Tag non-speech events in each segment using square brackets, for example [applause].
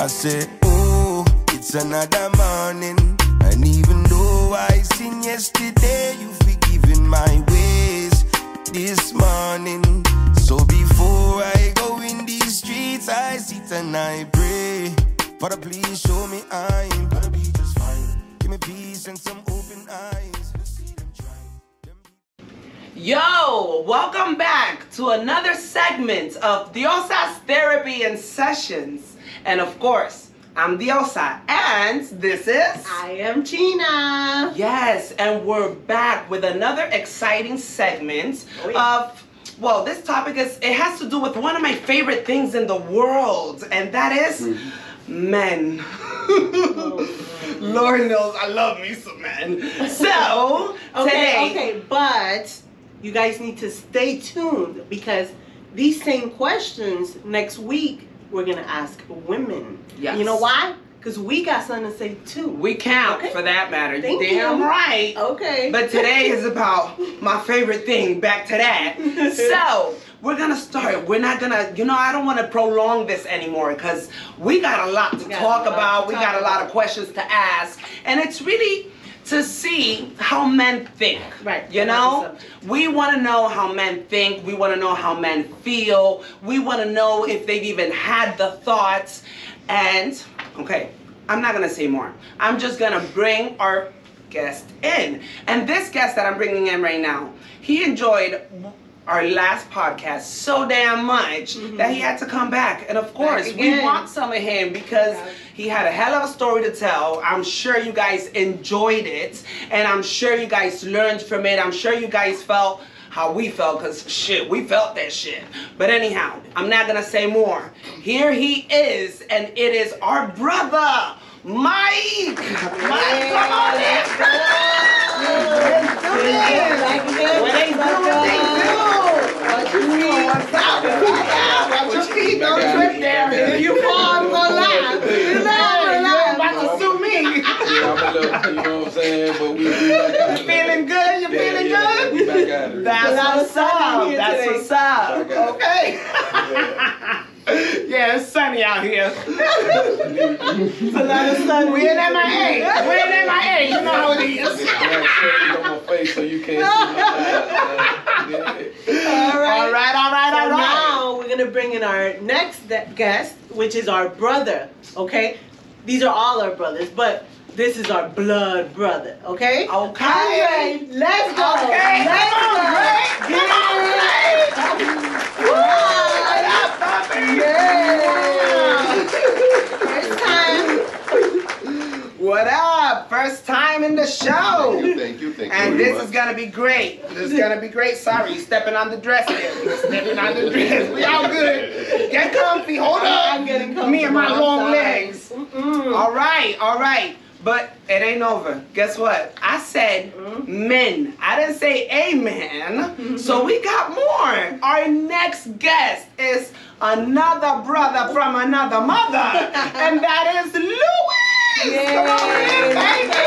I said, oh, it's another morning. And even though I sinned yesterday, you forgiven my ways this morning. So before I go in these streets, I sit and I pray. Father, please show me I'm gonna be just fine. Give me peace and some open eyes. Yo, welcome back to another segment of Diosa's Therapy In Sessions. And of course, I'm Diosa, and this is. I am Gina. Yes, and we're back with another exciting segment Oh, yeah. of. Well, this topic is it has to do with one of my favorite things in the world, and that is Mm-hmm. men. [laughs] Oh, Lord knows I love me some men. So [laughs] Okay, today, okay, but you guys need to stay tuned because these same questions next week we're gonna ask women. Yes. You know why? Because we got something to say too. we count Okay. for that matter. Thank Damn you. right. okay. But today is about my favorite thing. Back to that. [laughs] So we're gonna start. We're not gonna, you know, I don't want to prolong this anymore because we got a lot to talk about. to we talk got a lot about. of questions to ask, and it's really to see how men think. Right, You know, we want to know how men think. We want to know how men feel. We want to know if they've even had the thoughts. And okay, I'm not gonna say more. I'm just gonna bring our guest in. And this guest that I'm bringing in right now, he enjoyed our last podcast so damn much mm-hmm. that he had to come back. And of course, we want some of him because Yeah. he had a hell of a story to tell. I'm sure you guys enjoyed it, and I'm sure you guys learned from it. I'm sure you guys felt how we felt, because shit, we felt that shit. But anyhow, I'm not gonna say more. Here he is, and it is our brother, Mike. Mike, come on in. Let's do this. What they do, what they do. What you mean? What's up? What's up? What you mean? Don't trip there. If you fall, I'm gonna laugh. You laugh, you ain't about to sue me. I'm [laughs] you know what I'm saying? But we, we back You feeling good? You feeling yeah, good? We back at it. That's what's up. That's what's up. Okay. Okay. [laughs] yeah, it's sunny out here. It's a lot of sun. We in MIA. We're in MIA. You know how it is. I have shades on my face so you can't see my eyes. Yeah. All right. All right, all right, So all right. now we're gonna bring in our next guest, which is our brother. Okay, these are all our brothers, but this is our blood brother. Okay. Okay. All right, let's go. Okay, let's come on, go. Dre. Get Come on. Dre. What up, Yeah. First time. What up? First time in the show. Thank you, thank you. And very this much. is gonna be great. This is gonna be great. Sorry, you stepping on the dress there. You stepping on the dress. We all good. Get comfy. Hold on. I'm up. getting Me and my long legs. Mm-mm. All right, all right. But it ain't over. Guess what? I said mm-hmm. men. I didn't say a man. Mm-hmm. So we got more. Our next guest is another brother from another mother, [laughs] and that is Luis. Come on in, baby.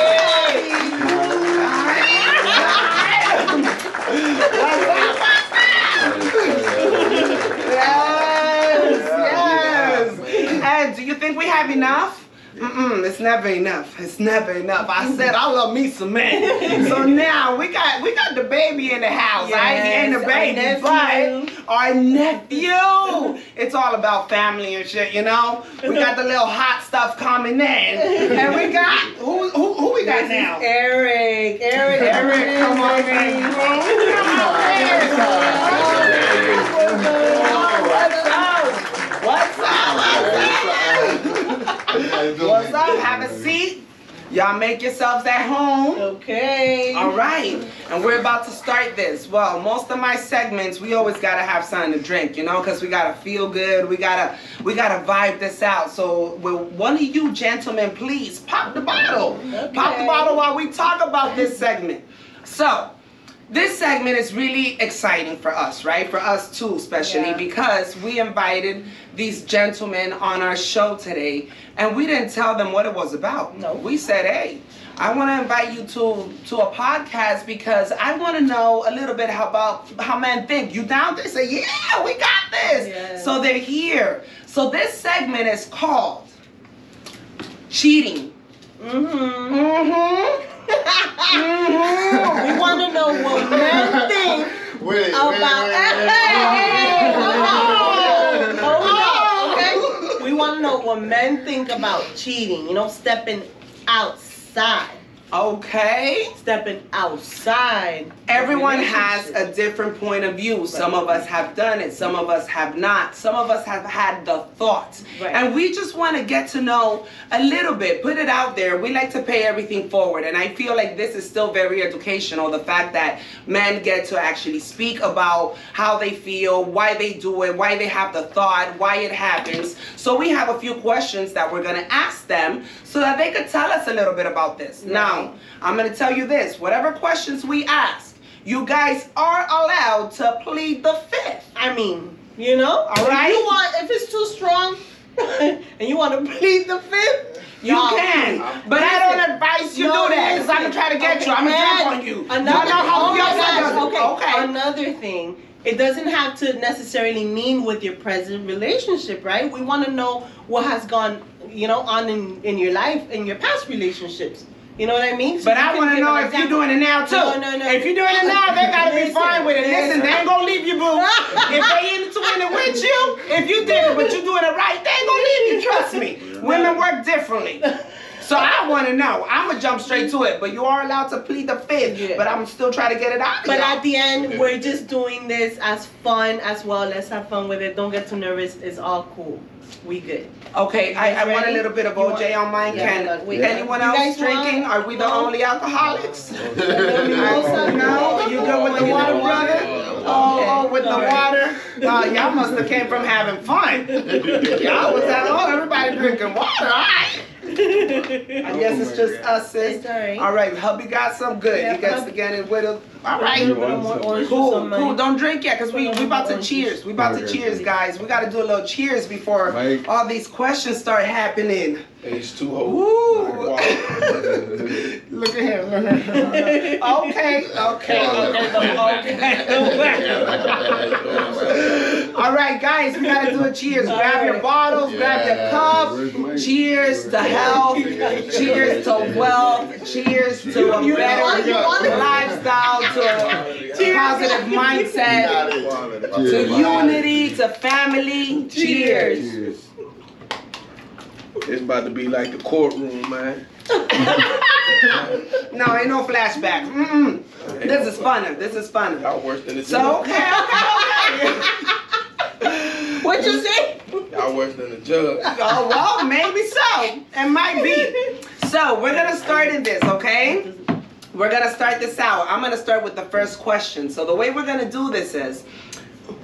Yes, yes. And do you think we have enough? Mm-mm, it's never enough. It's never enough. I said I love me some men. [laughs] so now we got we got the baby in the house. I ain't the Yes, our baby, nephew. but our nephew. It's all about family and shit, you know. We got the little hot stuff coming in, and we got who who, who we got now? Eric, Eric, Eric, come on, man. Come on, What's up? What's up? What's up? Have a seat. Y'all make yourselves at home. Okay. All right, and we're about to start this. Well, most of my segments, we always gotta have something to drink, you know, because we gotta feel good. We gotta, we gotta vibe this out. So, will one of you gentlemen please pop the bottle? Pop the bottle while we talk about this segment. So, this segment is really exciting for us, right? For us too, especially Yeah. because we invited these gentlemen on our show today, and we didn't tell them what it was about. No. We said, hey, I want to invite you to to a podcast because I want to know a little bit how about how men think. You down? They say, yeah, we got this. Yes. So they're here. So this segment is called cheating. Mm-hmm. Mm-hmm. mm-hmm. We want to know what men think Wait, about. Hey, hey, hey, hold on, hold on, okay? We want to know what men think about cheating. You know, stepping outside, Okay. stepping outside. Everyone has a different point of view. Some of us have done it, some of us have not. Some of us have had the thoughts. Right. And we just want to get to know a little bit, put it out there. We like to pay everything forward. And I feel like this is still very educational the fact that men get to actually speak about how they feel, why they do it, why they have the thought, why it happens. So we have a few questions that we're going to ask them so that they could tell us a little bit about this. Now, I'm going to tell you this whatever questions we ask, you guys are allowed to plead the fifth. I mean, you know, All right. If you want, if it's too strong, [laughs] and you want to plead the fifth, You y'all- can, but I don't advise you No, do that because I'm gonna try to get Okay, you. I'm gonna jump on you. Another, no, no, oh hold my gosh, okay. okay. Another thing, it doesn't have to necessarily mean with your present relationship, right? We want to know what has gone, you know, on in, in your life, in your past relationships. You know what I mean? So But I want to know if you're doing it now too. No, no, no. If you're doing it now, they gotta be fine with it. Listen, listen. they ain't gonna leave you, boo. [laughs] if they into it with you, if you did it, but you're doing it right, they ain't gonna leave you. Trust me. [laughs] Women work differently. [laughs] So I want to know. I'm gonna jump straight to it, but you are allowed to plead the fifth. Yeah. But I'm still trying to get it out. of But y'all. at the end, we're just doing this as fun as well. Let's have fun with it. Don't get too nervous. It's all cool. We good. Okay, I, I guys want a little bit of OJ want- on mine. Yeah, Can but wait, anyone you else guys drinking? want- Are we the want- only alcoholics? [laughs] [laughs] No, you good with the water, brother? Oh, oh, with the water? Y'all must have came from having fun. [laughs] Y'all was at oh, everybody drinking water. All right. I guess it's just us, eh? sis. It's all right. All right, hubby got some good. Yeah, he gets hubby- to get it with him. All A right. little bit of more orange Cool, cool. money. Don't drink yet, cause we we about to cheers. We about to cheers, guys. We gotta do a little cheers before all these questions start happening. Age two hoes. Look at him. Look at him. Okay, okay, okay, okay. [laughs] All right, guys, we gotta do a cheers. Grab your bottles, grab your cup. Cheers to health. Cheers to wealth. Cheers to a You better want- you want it? lifestyle, to a positive mindset, to unity, to family. Cheers. Cheers. It's about to be like the courtroom, man. [laughs] No, ain't no flashback. Mm-mm. This is funner. This is funner. Y'all worse than the So judge. okay, okay, okay. [laughs] What you say? Y'all worse than the judge. Oh well, maybe so. It might be. So we're gonna start in this, okay? We're gonna start this out. I'm gonna start with the first question. So the way we're gonna do this is,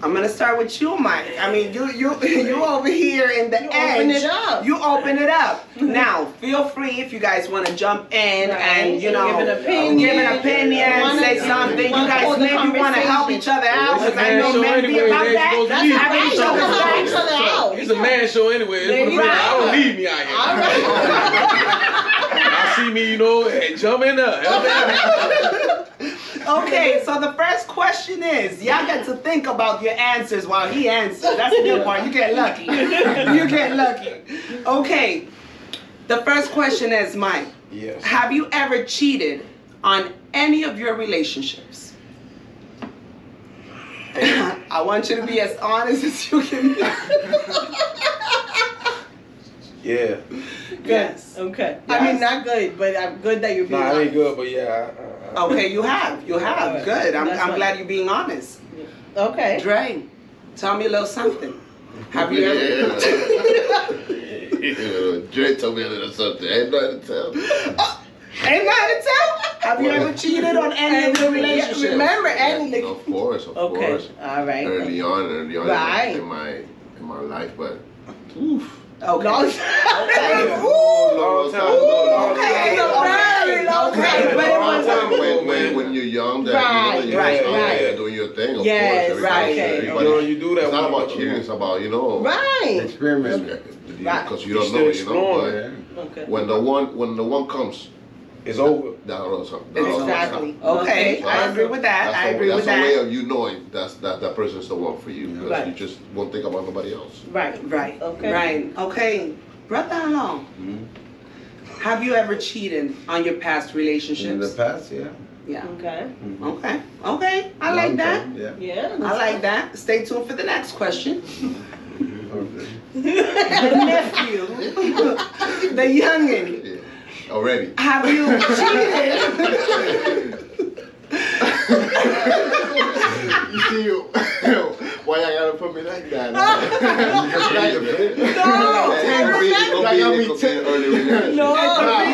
I'm gonna start with you, Mike. I mean, you you [laughs] you over here in the You edge. open it up. You open it up. [laughs] now, feel free if you guys want to jump in Right. and you know Give an opinion. give an opinion, Wanna- say something. You guys hold the maybe want to help each other out because I know show men be anyway, about that. supposed That's leave. having right. each other's Help each other out. It's a man show anyway. It's There for you me. go. I don't leave me out here. All right. I see me, you know, hey, jumping up. Help me out. Okay, so the first question is, y'all get to think about your answers while he answers. That's the good part. You get lucky. You get lucky. Okay, the first question is, Mike, Yes. have you ever cheated on any of your relationships? I want you to be as honest as you can be. [laughs] Yeah. Yes. Okay. Yes. I mean, not good, but I'm good that you're being Nah, it ain't good, but yeah. I, I, Okay, you have. You have. Good. I'm, That's I'm fine. glad you're being honest. Okay. Dre, tell me a little something. Have you ever? [laughs] [laughs] Dre told me a little something. Ain't nothing to tell. Oh, ain't nothing to tell. Have you ever cheated on any of your relationships? Remember, and the, Of course, of okay, course. all right. Early on, early on Right. in my in my life, but [laughs] Long Okay. time. long time ago. Long Okay, time ago. Very long man. when that Right, you know, you're right, just out right. there doing your thing. Of Yes, course, right, okay. You know, you do that It's not about cheating. It's about you know, Right. because Experiment. you Right. you don't know, you know. Okay. when the one when the one comes, It's over. that was that was- Exactly. Okay, I agree with that. That's I a- agree with that. That's a way of you knowing that's that that person's the one for you because Right. you just won't think about nobody else. Right. Right. Okay. Right. Okay. Brother along. Mhm. Have you ever cheated on your past relationships? In the relationships? past, yeah. Yeah. Okay. Mm-hmm. Okay. Okay. I like Long that. time, Yeah. Yeah. I like that. Stay tuned for the next question. Okay. [laughs] The nephew, [laughs] the youngin. Yeah. Already. Have you [laughs] cheated? You see, why y'all gotta put me like that? No, I remember. Like, I mean, It could be an early relationship. No. It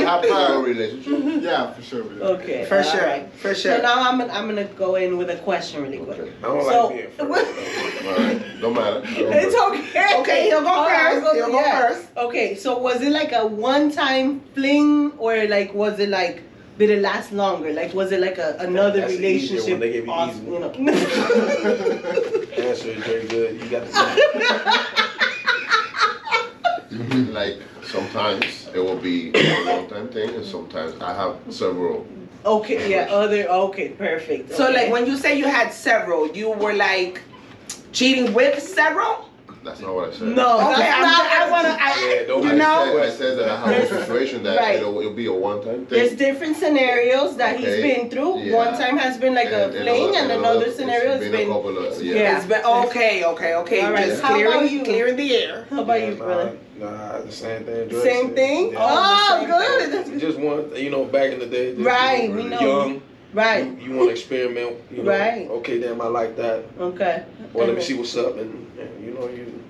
could be a relationship. yeah, for sure. Okay. For all sure. right. For So sure. now I'm, I'm gonna go in with a question really quick. Okay. I don't So, like being first. All right. Don't matter. It's okay. Okay, he'll go All right, first. I'll He'll go first. Okay, so was it like a one-time fling, or like was it like did it last longer? Like was it like a another That's the easier relationship? one. They give you off- easy you know. Answer is very good. You got the mhm. Like sometimes it will be a long time thing, and sometimes I have several. okay, yeah, other. Okay, perfect. So, okay. like, when you say you had several, you were like cheating with several? That's not what I said. no, Okay, that's I'm, not. I want to. Yeah, I, don't you I, know, said, I said that I have a situation that Right. it'll, it'll be a one-time thing. There's different scenarios that he's been through. yeah. One time has been like a plane, and another scenario has it's been. a couple of, yeah. Yeah. it's been okay, okay, okay. All right, Just how about clearing, you? clearing the air. How about Yeah, you, brother? Nah, nah, the same thing. Joy Same said. thing. Yeah. Oh, same good. Just one, you know, back in the day. just, Right, you we know. Young, Right. you, you want to experiment. You know, Right. Okay, damn, I like that. Okay. Well, let me see what's up, and, and you know, you,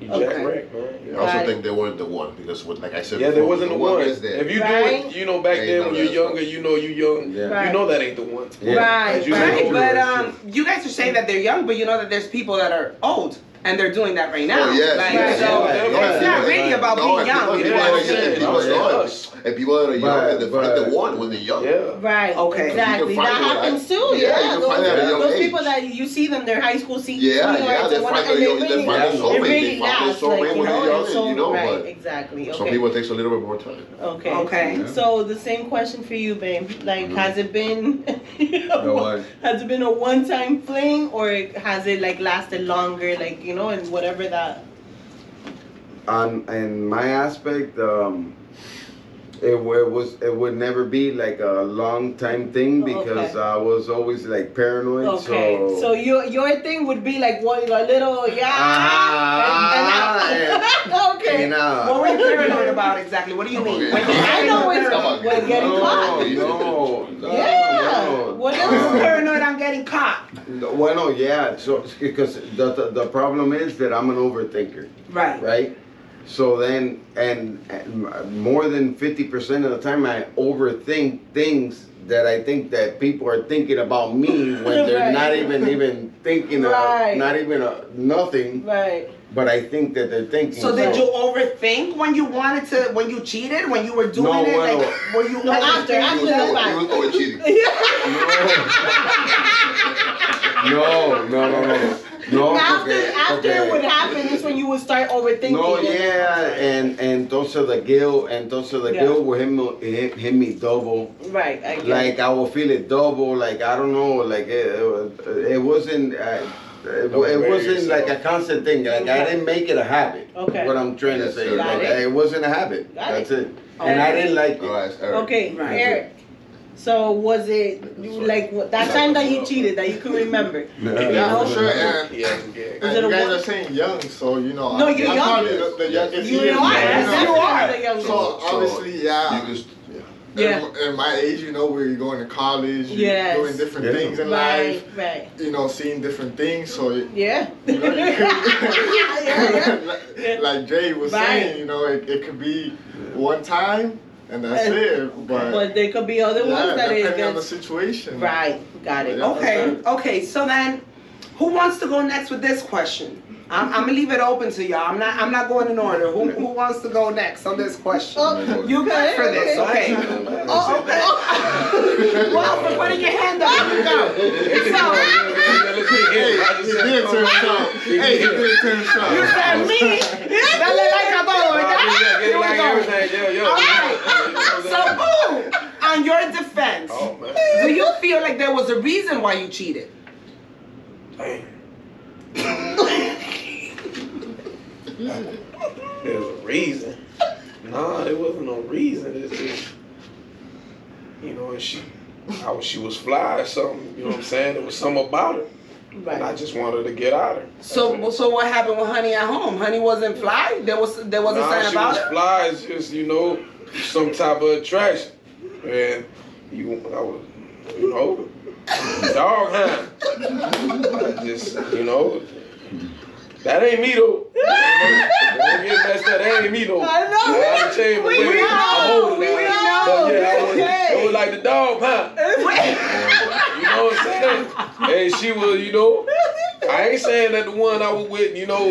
you Okay. jack wreck, man. I You know? also Got it. think they weren't the one because, what, like I said, Yeah, there wasn't the the one. is there. If you Right. do it, you know, back then when you're younger, one. you know you young. You Right. know that ain't the one. Right. You Right, know, but um, you guys are saying that they're young, but you know that there's people that are old and they're doing that right now. Oh, yes, like, yes, so yes, it's yes, not yes. really about No, being young. people, you people know that are young, saying? people Yeah, that are us. and people that are young, But- and they find the but- one when they're young. Yeah. Right. Okay. Exactly. That find it at- happens too. yeah, Yeah. you can those find it at those people that you see them, they're high school se- Yeah, yeah, they and what- find their they young- really, find their it soulmate, really they find their soulmate like, when you they're know, young, and and so- you know, right, but exactly. Okay. Some people it takes a little bit more time. Okay. Okay. So the same question for you, babe. Like, Mhm. has it been [laughs] The one. has it been a one-time fling, or has it like lasted longer? Like, you know, and whatever that. on in my aspect, um, it, it was it would never be like a long time thing because Okay. I was always like paranoid. Okay. So, So your your thing would be like what a little yeah. Ah, and, and I- [laughs] okay. you know, What were you paranoid about exactly? What do you mean? Okay. When you I know it's Come on. when getting no, caught. no, no, Yeah. no. What I was else? paranoid on getting caught. No, Well, no, yeah. So because the, the the problem is that I'm an overthinker. Right. right? So then, and, and more than 50% of the time, I overthink things that I think that people are thinking about me [laughs] when they're Right. not even even thinking Right. of not even a, nothing, Right. but I think that they're thinking. So did you overthink when you wanted to, when you cheated, when you were doing No, it? well- like, were you No, after- He after was, the over, fact. was over cheating. [laughs] [laughs] No, no, no, no, no. after porque- after it porque- would happen is when you would start overthinking. No, yeah, and and entonces the guilt, entonces the Yeah. guilt will hit me, hit, hit me double. Right. I get like it. I will feel it double. Like I don't know. Like it, it, it wasn't. Uh, it, it wasn't yourself. like a constant thing. Like I didn't make it a habit. Okay. What I'm trying to say. sir. Like, it. it wasn't a habit. Got That's it. it. And I didn't like it. All right, Eric. Okay, Right. Eric. So was it you- like what- that time that you cheated that you can remember? [laughs] Yeah, for sure. And, Yeah, yeah. Is and it a you guys one- are saying young, so you know. No, I'm, you're I'm young. probably the, the youngest You here, are. you know. You are the youngest. So obviously, yeah. You just, Yeah. In, in my age, you know, we're going to college, you're Yes. doing different Yeah. things in Right. life, Right. you know, seeing different things. So, you Yeah. know, [laughs] you yeah. Yeah. [laughs] like, like Jay was Right. saying, you know, it, it could be one time and that's And- it. But, But there could be other yeah, ones that it depending on the situation. Right. Got it. Okay, okay. So then, who wants to go next with this question? I'm, I'm gonna leave it open to y'all. I'm not. I'm not going in order. Who, who wants to go next on this question? Oh, You good for this? Okay. Oh, okay. Oh, [laughs] well, for putting your hand up, you go. So, Hey, he did turn sharp. Hey, he did turn sharp. you said me. [laughs] Dale like a todo, ¿verdad? Here we go. All right. So, boom. On your defense, Oh man. do you feel like there was a reason why you cheated? Damn. [laughs] There's a reason. Nah, there wasn't no reason. It's just, you know, she, I was, she was fly or something. You know what I'm saying? There was something about her, and I just wanted to get at her. So so what happened with Honey at home? Honey wasn't fly. There was there wasn't Nah, something about was it. fly. It's just you know some type of attraction, and you, I was, you know, dog hound. I just, you know, that ain't me though. Don't get messed up. That ain't me though. I know. I done changed my We know, I'm older we now. know. But yeah, I was, it was like the dog pound. [laughs] You know what I'm saying? And she was, you know, I ain't saying that the one I was with, you know,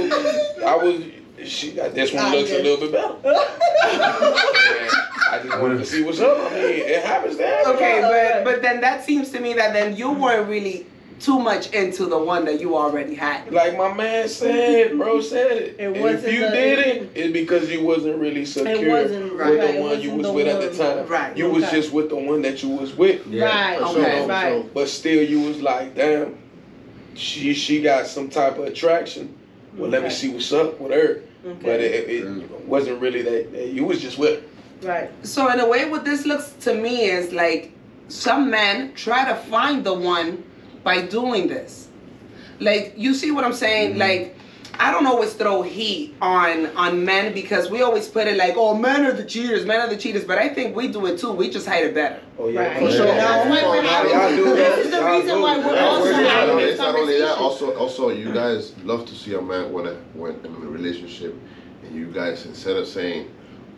I was. She, I this one looks a little bit better. [laughs] And I just wanted to see what's up. I mean, it happens to everybody. Okay, but but then that seems to me that then you weren't really too much into the one that you already had. Like my man said, bro said it. It And wasn't if you the- did it, it's because you wasn't really secure wasn't, with right, the it one you wasn't was the with at the time. Right, You was just with the one that you was with. Right, for okay, sure, right. sure. But still, you was like, damn, she she got some type of attraction. Well, let me see what's up with her. But Okay. it, it wasn't really that, that you was just with her. Right. So in a way, what this looks to me is like some men try to find the one by doing this. Like you see what I'm saying? Mm-hmm. Like I don't always throw heat on on men because we always put it like, oh, men are the cheaters, men are the cheaters. But I think we do it too. We just hide it better. Oh Right. for sure. That's why we're. Y'all This that. is the Y'all reason do why we're Yeah, also we're It's not having only- this it's not only that. conversation. Also, also, you guys love to see a man when a, when in a relationship, and you guys instead of saying,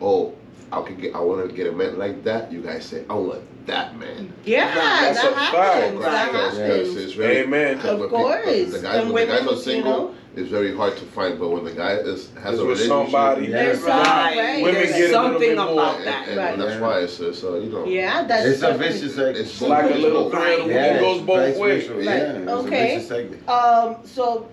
"Oh, I could get, I want to get a man like that," you guys say, "I want that man." Yeah, That's that a fact, happens. right. That Because- because happens. it's very, Amen. Of when people- course. The guys, And when the guys are single, you know? it's very hard to find. But when the guy is has a relationship, somebody. There's Yeah. something, Right. right? Women There's get something bit more. about and, that. and Right. that's why it's, it's uh, you know. Yeah, that's It's a vicious cycle. It's like a little Right. thread Yeah, that goes both ways. Yeah, Okay. Um. So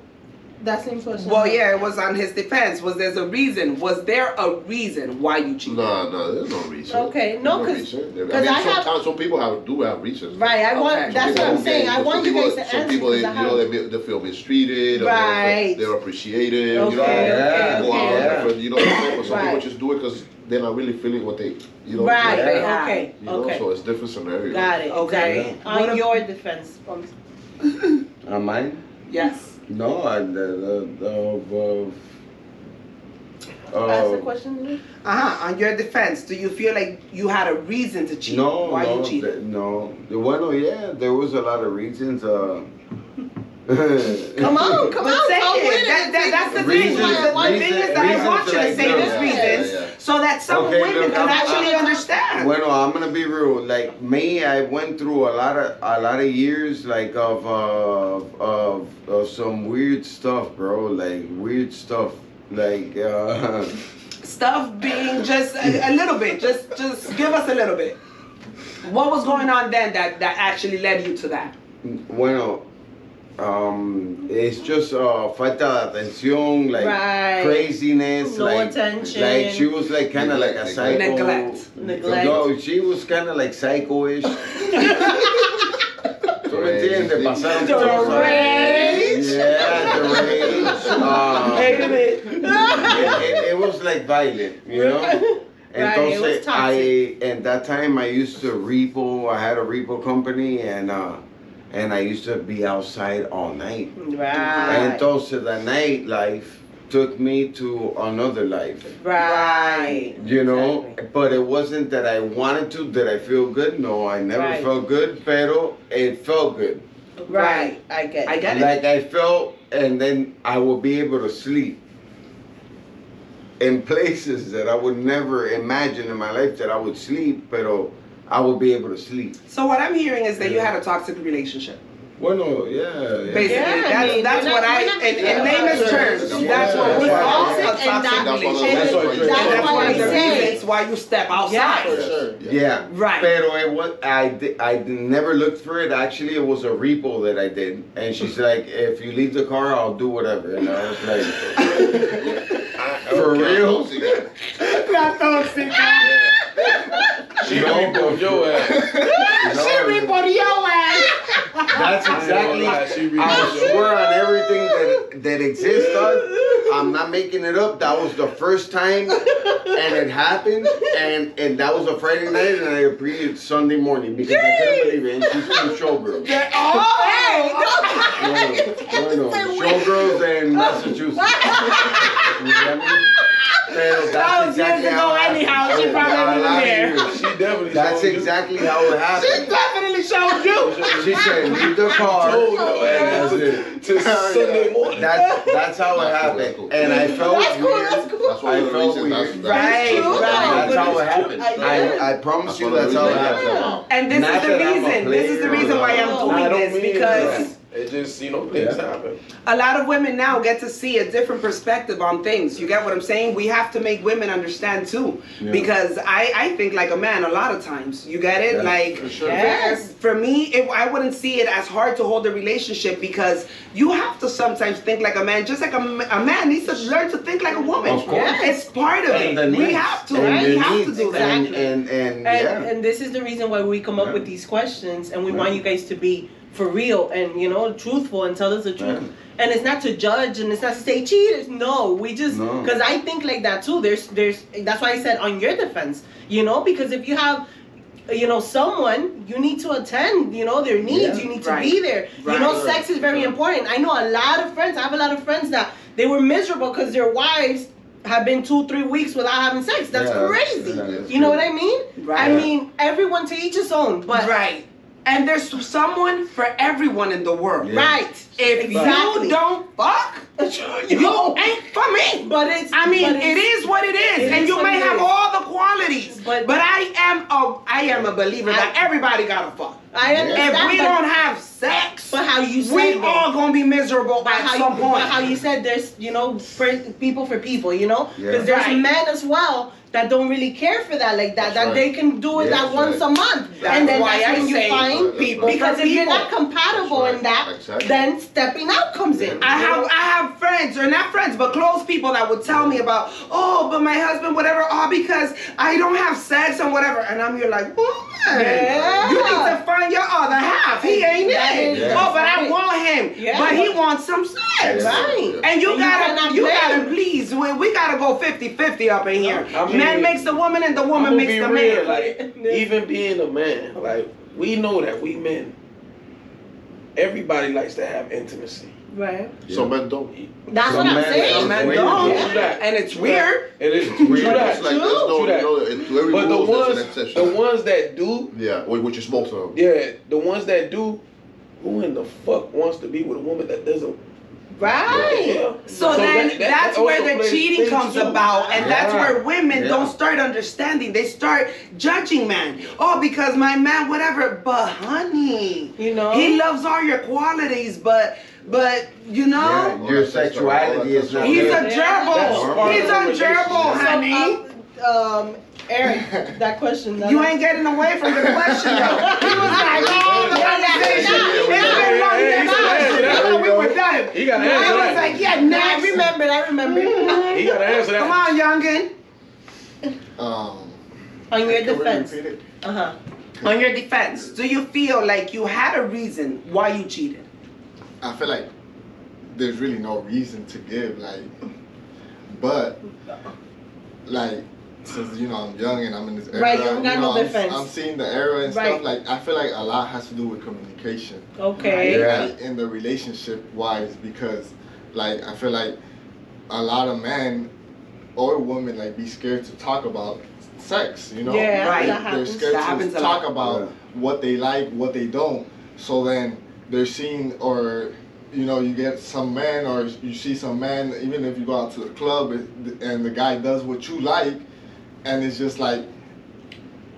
that same question. Well, yeah, it was on his defense. Was there a reason? Was there a reason why you cheated? No, no, there's no reason. Okay, no, because reason. I 'cause mean, I have- sometimes some people have do have reasons. Right. I want. Okay. That's what I'm saying. I want some you people- guys to Some answer. people, they, you because I know, they, they feel mistreated. Right. They're, they're appreciated. Okay, You know, okay, go out okay. you know what I'm saying? But some Right. people just do it because they're not really feeling what they, you know. Right. Yeah. Yeah. Okay. You know, Okay. so it's different scenarios. Got it. Okay. Exactly. On your defense, On mine? Yes. No, I, the, the, the, uh, ask the question. Uh huh. On your defense, do you feel like you had a reason to cheat? no, Why no, you cheated? th- no. Bueno, yeah, there was a lot of reasons. Uh, [laughs] Come on, come on, say talk it. That, that, that's the Reasons- thing. The, the thing is that I want you to say that. these Yeah, reasons yeah, yeah. so that some Okay, women look, can I'm- actually I'm- understand. Bueno, I'm gonna be real. Like me, I went through a lot of a lot of years like of uh, of of some weird stuff, bro. Like weird stuff. Like uh, [laughs] Stuff being just a, a little bit. Just just give us a little bit. What was going on then that that actually led you to that? bueno, um, it's just uh, falta de atención, like Right. craziness, No like attention. like she was like kind of like a psycho. Neglect. Neglect. No, she was kind of like psycho-ish. [laughs] ¿Tú me entiendes? Pasaron The rage. Yeah, the rage. Um, Wait a minute. it, it, it was like violent, you know. Right, it was I toxic. at that time I used to repo. I had a repo company, and uh, and I used to be outside all night. Right. And entonces, the nightlife took me to another life. Right. You know, Exactly. but it wasn't that I wanted to. Did I feel good? No, I never Right. felt good. Pero it felt good. Right. I get. I it. get it. Like I felt, and then I would be able to sleep in places that I would never imagine in my life that I would sleep. Pero I would be able to sleep. So what I'm hearing is that you had a toxic relationship. Bueno, yeah. yeah. Basically, Yeah, I that's, mean, that's what not- I, in, in making layman's terms, terms. that's what we Yeah. call Toxic a and toxic that- That's relationship. That's what- why you- That's why one of the say- reasons why you step Yeah. outside. For sure. Yeah, Right. Pero it was I di- I never looked for it. Actually, it was a repo that I did, and she's [laughs] like, "If you leave the car, I'll do whatever." And I was like, [laughs] "For Okay. real?" Not toxic. [laughs] She No, repoed your ass. [laughs] No, She reported your ass. That's I ain't exactly. gonna she really I swear on everything that that exists, dog. I'm not making it up. That was the first time, and it happened, and and that was a Friday night, and I agreed Sunday morning because I couldn't believe it. And she's from Showgirls. [laughs] Oh, hey, No, no, no, Showgirls in Massachusetts. [laughs] You get me? Pero that's That was years exactly ago how it happened. anyhow, she probably a wasn't lot there. years. She definitely That's showed you. exactly how it happened. She definitely showed you. She said, leave the car. told your ass That's it. to [laughs] Sunday morning. That's that's how it happened, and I felt That's cool, weird. that's cool. That's one I of felt reasons. That's, weird. that's, Right, true, right. That's but how it happened. I. I, I promise That's you that's how it happened. And this is the that I'm a reason. This is the reason why I'm doing this because that. It just, you know, things happen. a lot of women now get to see a different perspective on things. You get what I'm saying? We have to make women understand too. Yeah. Because I, I think like a man a lot of times. You get it? Yeah, like for sure. Yes. for me, it, I wouldn't see it as hard to hold a relationship because you have to sometimes think like a man, just like a, a man needs to learn to think like a woman. Of course. It's part of And it. We have to. And We the have to do that. And and and, And, yeah. and this is the reason why we come up Yeah. with these questions, and we Yeah. want you guys to be for real and you know truthful and tell us the truth. Yeah. And it's not to judge, and it's not to say cheaters. No, we just No. because I think like that too. There's there's that's why I said on your defense. You know, because if you have you know someone you need to attend you know their needs Yeah. you need to be there you know Right. sex is very important i know a lot of friends i have a lot of friends that they were miserable because their wives have been two three weeks without having sex that's Yeah, crazy yeah, that's you know true. what i mean Right. i mean everyone to each his own but right. And there's someone for everyone in the world. Yeah. right If Exactly. you don't fuck, [laughs] you ain't for me. but it's I mean, but it it's- what it is, It and is you may have is. all the qualities. But- But, I am a I am a believer that everybody gotta fuck. i understand If we but, don't have sex, but how you said we though, all gonna be miserable but at how, some you, point. but how you said there's you know for people for people you know Yeah. because there's Right. men as well that don't really care for that like that That's that right. they can do it Yeah, that once right. a month That's and then why that's I when you find people because for if you're not compatible That's in that. Exactly. then stepping out comes in I have I have friends, or not friends, but close people that would tell me about, oh, but my husband, whatever, all because I don't have sex and whatever. And I'm here like, woman, Yeah. you need to find your other half. He ain't That it. is- oh, but I want him. Yeah. But he wants some sex. right And you And gotta, cannot you gotta please, we, we gotta go 50-50 up in here. I mean- man makes the woman and the woman makes the real, man. like [laughs] even being a man, like we know that we men, everybody likes to have intimacy. right Some men don't. that's Some what i'm men- saying Some men Wait, don't. True that. And it's weird. It is It's weird. true that. It's like there's no, True you that. know, it- to every But the rule there's an ones, the ones that do, yeah, wh- which is most of them. yeah, the ones that do, who in the fuck wants to be with a woman that doesn't? Right Yeah. So, then that- that that's where the cheating comes too. about, and that's where women Yeah. don't start understanding. They start judging man. Oh, because my man, whatever. But honey, You know? he loves all your qualities, but but you know. Yeah, your sexuality is not He's a gerbil. He's a gerbil, relationship. honey. um, um eric [laughs] that question You ain't getting away from the question though. [laughs] He was like, oh, the conversation. It's been long Hey, hey, enough. hey, I we were done. He gotta I was that. like, yeah, i remember i remember [laughs] He gotta answer that. Come on, youngin. Um, on your defense uh-huh On your defense, do you feel like you had a reason why you cheated? I feel like there's really no reason to give, like, but like since you know I'm young and I'm in this era, Right, you don't got no know, I'm, defense. I'm seeing the era and Right. stuff. Like I feel like a lot has to do with communication. okay Yeah. like, in the relationship wise because like I feel like a lot of men or women like be scared to talk about sex, you know? Yeah, Right. that They're happens. scared That to talk about Yeah. what they like, what they don't. So then they're seeing or you know, you get some man or you see some man, even if you go out to the club and and the guy does what you like, and it's just like,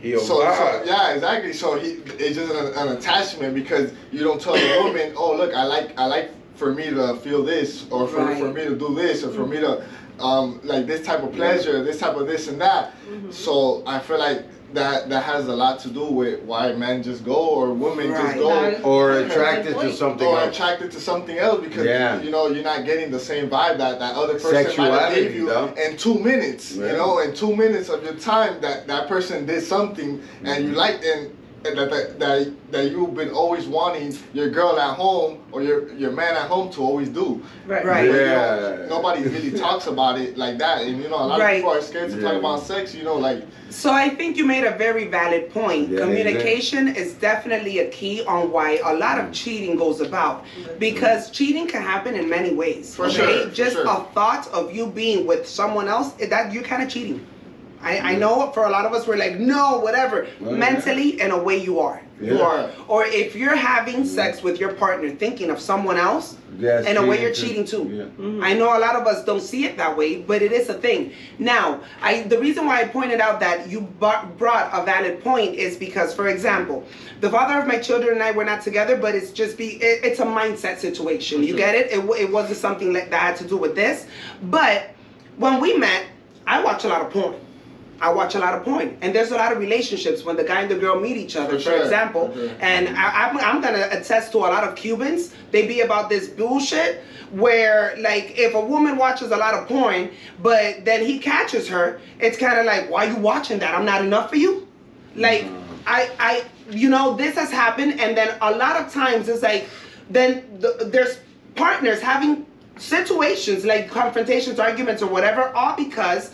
He so, so yeah, exactly. So he, it's just an, an attachment because you don't tell the [coughs] woman, oh look, I like, I like for me to feel this, or for, Right. for me to do this, or for me to, um, like this type of pleasure, this type of this and that. So I feel like that that has a lot to do with why men just go or women just go. That- Or attracted to point. something Or else. attracted to something else because Yeah. you know you're not getting the same vibe that that other person might have gave you though. in two minutes. Yeah. You know, in two minutes of your time that that person did something and you mm-hmm. liked and that, that, that, that you've been always wanting your girl at home or your, your man at home to always do. Right. Right. You know, Yeah. nobody really [laughs] talks about it like that. And you know, a lot Right. of people are scared to talk about sex, you know, like So I think you made a very valid point. Yeah, Communication is definitely a key on why a lot of cheating goes about. Because cheating can happen in many ways. For okay? sure, for Just sure. a thought of you being with someone else, eh, that you're kind of cheating. I, I know for a lot of us we're like, no, whatever. Well, yeah. Mentally, in a way you are. You are. Or if you're having sex with your partner thinking of someone else, Yes, in a way you're cheating cheating too. Yeah. Mm-hmm. I know a lot of us don't see it that way, but it is a thing. Now, I the reason why I pointed out that you bu- brought a valid point is because, for example, the father of my children and I were not together, but it's just be it, it's a mindset situation. You get it? It, it wasn't something like that had to do with this, but when we met, I watch a lot of porn. I watch a lot of porn, and there's a lot of relationships when the guy and the girl meet each other, For for, example. And I, I'm, I'm gonna attest to a lot of Cubans. They be about this bullshit where, like, if a woman watches a lot of porn, but then he catches her, it's kind of like, why are you watching that? I'm not enough for you. Like, mm-hmm. I, I, you know, this has happened, and then a lot of times it's like, then the, there's partners having situations like confrontations, arguments, or whatever, all because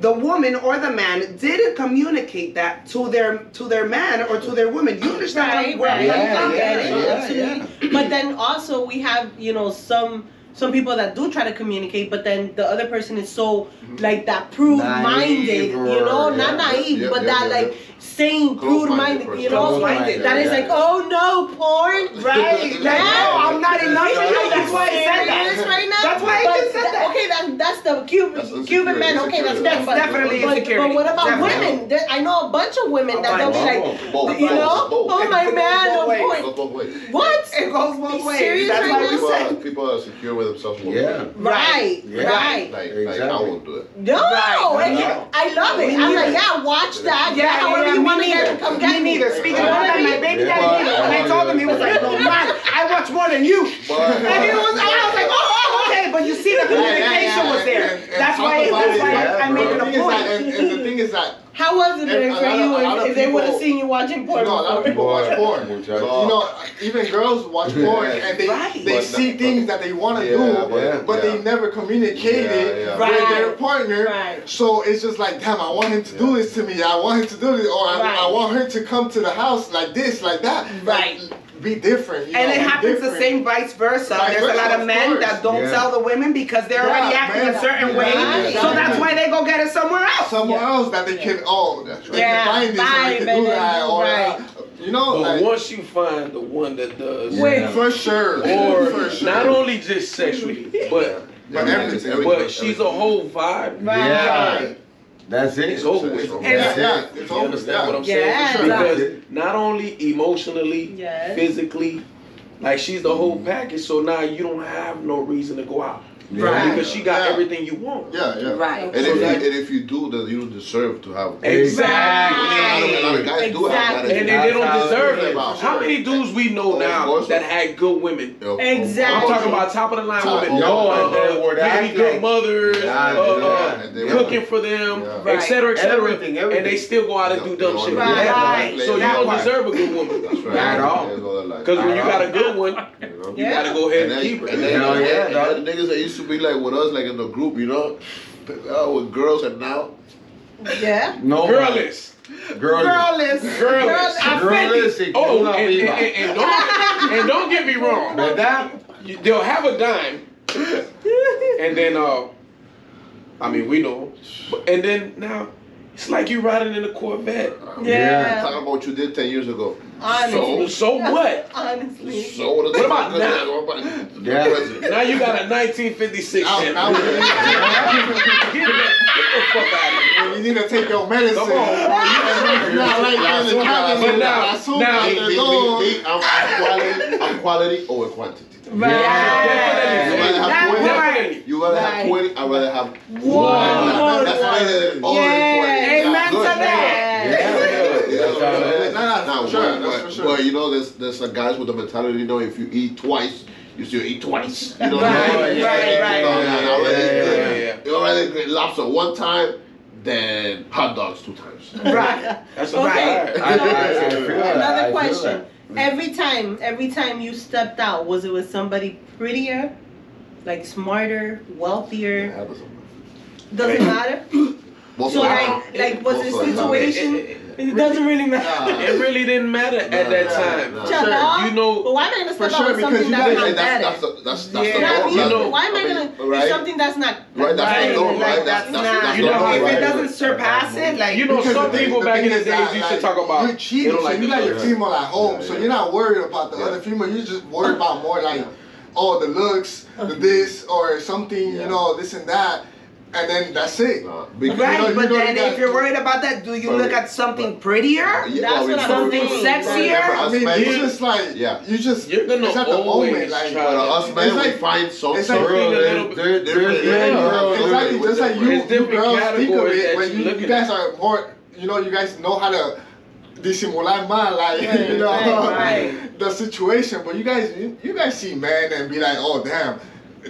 the woman or the man didn't communicate that to their to their man or to their woman. You understand Right, where I'm right. coming Yeah, from? I get it, yeah. But then also we have, you know, some some people that do try to communicate, but then the other person is so mm-hmm. like that prude minded, you know, or- not naive, yeah, but yeah, that yeah, like sane prude Close-minded you know, Close-minded, that is yeah. like, oh no, porn, [laughs] Right? Like, no, I'm not enough for you. That's why I said that. right now. That's why I just said that- that. Okay, that, that's the Cuban Cuban men. Okay, that's insecurity. fine. But, Definitely but, insecurity. but what about Definitely. women? There, I know a bunch of women that they'll be like, Both, you both, know, both. oh my man, goes on both point. Goes both ways. What? It goes both ways. serious That's right why now? we People said. are, [laughs] people are secure with themselves. won't Yeah. Right, right. Like, like I won't do it. No, Right. and No. I love it. I'm like, yeah, watch that. Yeah, Me want to come get me. neither. Speaking of know what that, I my baby daddy, when I told him, he was like, no, man, I watch more than you. [laughs] And he was, I was like, oh, oh, oh. okay, but you see the communication was there. That's why, that's why I, made it a point. That, and, and the thing is that How was it And for you of- if, if they would have seen you watching porn you know, a lot of before? people watch porn. Muchachos. You know, even girls watch porn and they Right. they But see not- things that they want to Yeah, do, but- but yeah. they never communicate Yeah, it yeah. with their partner. Right. So it's just like, damn, I want him to do this to me. I want him to do this, or I, Right. I want her to come to the house like this, like that. Right. Like, be different. You And know, it be happens the same vice versa. Vice There's a lot of of men course. that don't Yeah. tell the women because they're already acting man. a certain way. Right. So that's why they go get it somewhere else. Somewhere Yeah. else that they can, oh, That's they Yeah, can find this, or they it, can do that, or right. uh, you know, But like once you find the one that does, Wait. for sure, [laughs] or for sure. not only just sexually, but But everything, everything, but she's a whole vibe. Yeah. Right. That's it. It's over with. It's over. Yeah, That's yeah, it. it's You over. understand yeah. what I'm Yeah, saying? exactly. Because not only emotionally, Yes. physically, like she's the whole package. So now you don't have no reason to go out Right. because she got Yeah. everything you want. Yeah, yeah. Right. And if, you, and if you do, then you deserve to have. Exactly. A lot of guys do have that. Exactly. And they don't how deserve it it. is. How many dudes we know Oh, now that had good women? You Exactly. I'm talking about top of the line Top- women. Yo, uh, and they would good like- mothers, Yeah, uh, yeah, uh, cooking for them, Yeah. et cetera, et cetera, Everything, everything. and they still go out and do dumb shit. Right. So you don't deserve a good woman. That's right. At all. There's all that life. Because when you got a good one, You know? you Yeah. gotta go ahead And and keep her. and then, yeah, dog. the niggas that used to be like with us, like in the group, you know, uh, with girls, and now Yeah. No. Girlless. Girl. Girlless. Girlless. I'm Girlless. Oh, and, and, and, and don't, and don't get me wrong. ¿Verdad? You- They'll have a dime, and then uh, I mean we know, but, and then now it's like you riding in a Corvette. Yeah. talking about what you did ten years ago. So [laughs] Honestly. so what? Honestly. So what, What about now? Yeah. Now you got a 1956 Now, Chevy. now [laughs] Get, the- fuck out of here. you need to take your medicine. Come on. You're not right there in the cabinet. But now- Azúcar, now- Me, me, perdón. me, me, I'm, I'm quality, I'm quality over quantity. Right. You rather have That 20, Definitely. you rather have 20, I'd rather have One. That's better than all Yeah. than 20. Amen to Good. that. Yeah. Yeah, That's how it is. Nah, nah, Nah, for sure, but, that's but, for sure. but you know, there's there's some guys with the mentality, you know, if you eat twice, you still eat twice. You know what I Right, right, right. You know, Yeah, yeah, eat- yeah, yeah. You know, rather get lobster one time Then hot dogs two times. Right. [laughs] That's Okay. Another question. Every time, every time you stepped out, was it with somebody prettier, like smarter, It wealthier? happens. Doesn't matter. [clears throat] Most So of like, like was the Most of the time. situation? It doesn't really matter. Nah. It really didn't matter at Nah, that time. nah. Shut Sure. up. You know- but why am I gonna For step out sure, with something that's not Hey, that's, better? that's, that's, that's Yeah. the You know what I norm. mean? You know- why am I I mean, gonna do right? something that's not Right, that's Right, the norm, like, right? that's That's, not- that's, You the know, norm, if right? it doesn't surpass it, like You know, Because some the thing- people the back in thing the is days that, used to like, talk about you're they cheating, don't so like you the got your looks. female at home, Yeah, so yeah. you're not worried about the Yeah. other female. You're just worried about more like, oh, the looks, the this, or something, Yeah. you know, this and that, and then that's it. Nah, because- Right, You know- but know then you if you're worried about that, do you But- look at something prettier? Yeah, That's well, what we- I'm Something saying. sexier? I mean, Us it's men- just like, Yeah. you just, You're gonna it's at the always moment, like, But to- us men, It's like- we find so it's like- Bro, Something a there, little bit there, there's different. men, Yeah, bro, exactly. Just like you, you It's girls think of it when you you, look you at. guys are more, you know, you guys know how to disimular man, like [laughs] you know Right, the situation. But you guys, you, you guys see men and be like, oh damn.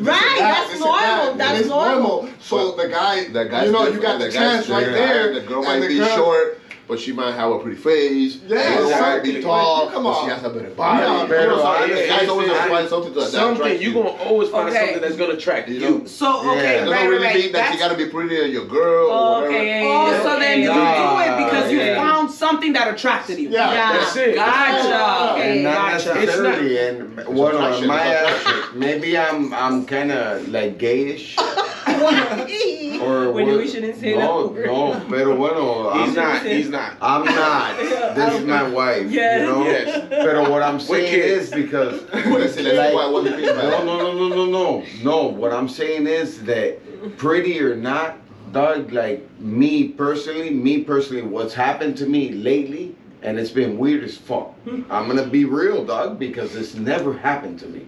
Right, that, that's and that, normal, that's it's normal. So the guy, The guy's you know, you got the, guy's chance right there. The girl might the be girl- short, but she might have a pretty face. Yeah, the girl might be exactly. tall, Come but on. she has a better Yeah, body. pero you know, so I- the guys always it's- find something to that Something attracts you gonna always find Okay. something that's gonna attract You you. So okay, Yeah. Right, right, really right. mean that you gotta be prettier than your girl or whatever. Okay. Oh, so then you Nah, do it because you yeah. found something that attracted you. Yeah. Yeah. That's it. Gotcha. Okay, and not necessarily. And well, attraction, my it's [laughs] maybe I'm I'm kind of like gayish [laughs] [laughs] or [laughs] When what- we shouldn't say no, that word. no, pero [laughs] bueno, He's I'm, not. He's not. I'm not. [laughs] This is my wife. Yes. You know. Yes. Pero what I'm saying is because Let's see, let's Like- why what he means by no, no, no, no, no, no, no. What I'm saying is that pretty or not, dog. Like me personally, me personally, what's happened to me lately, and it's been weird as fuck. I'm gonna be real, dog, because it's never happened to me.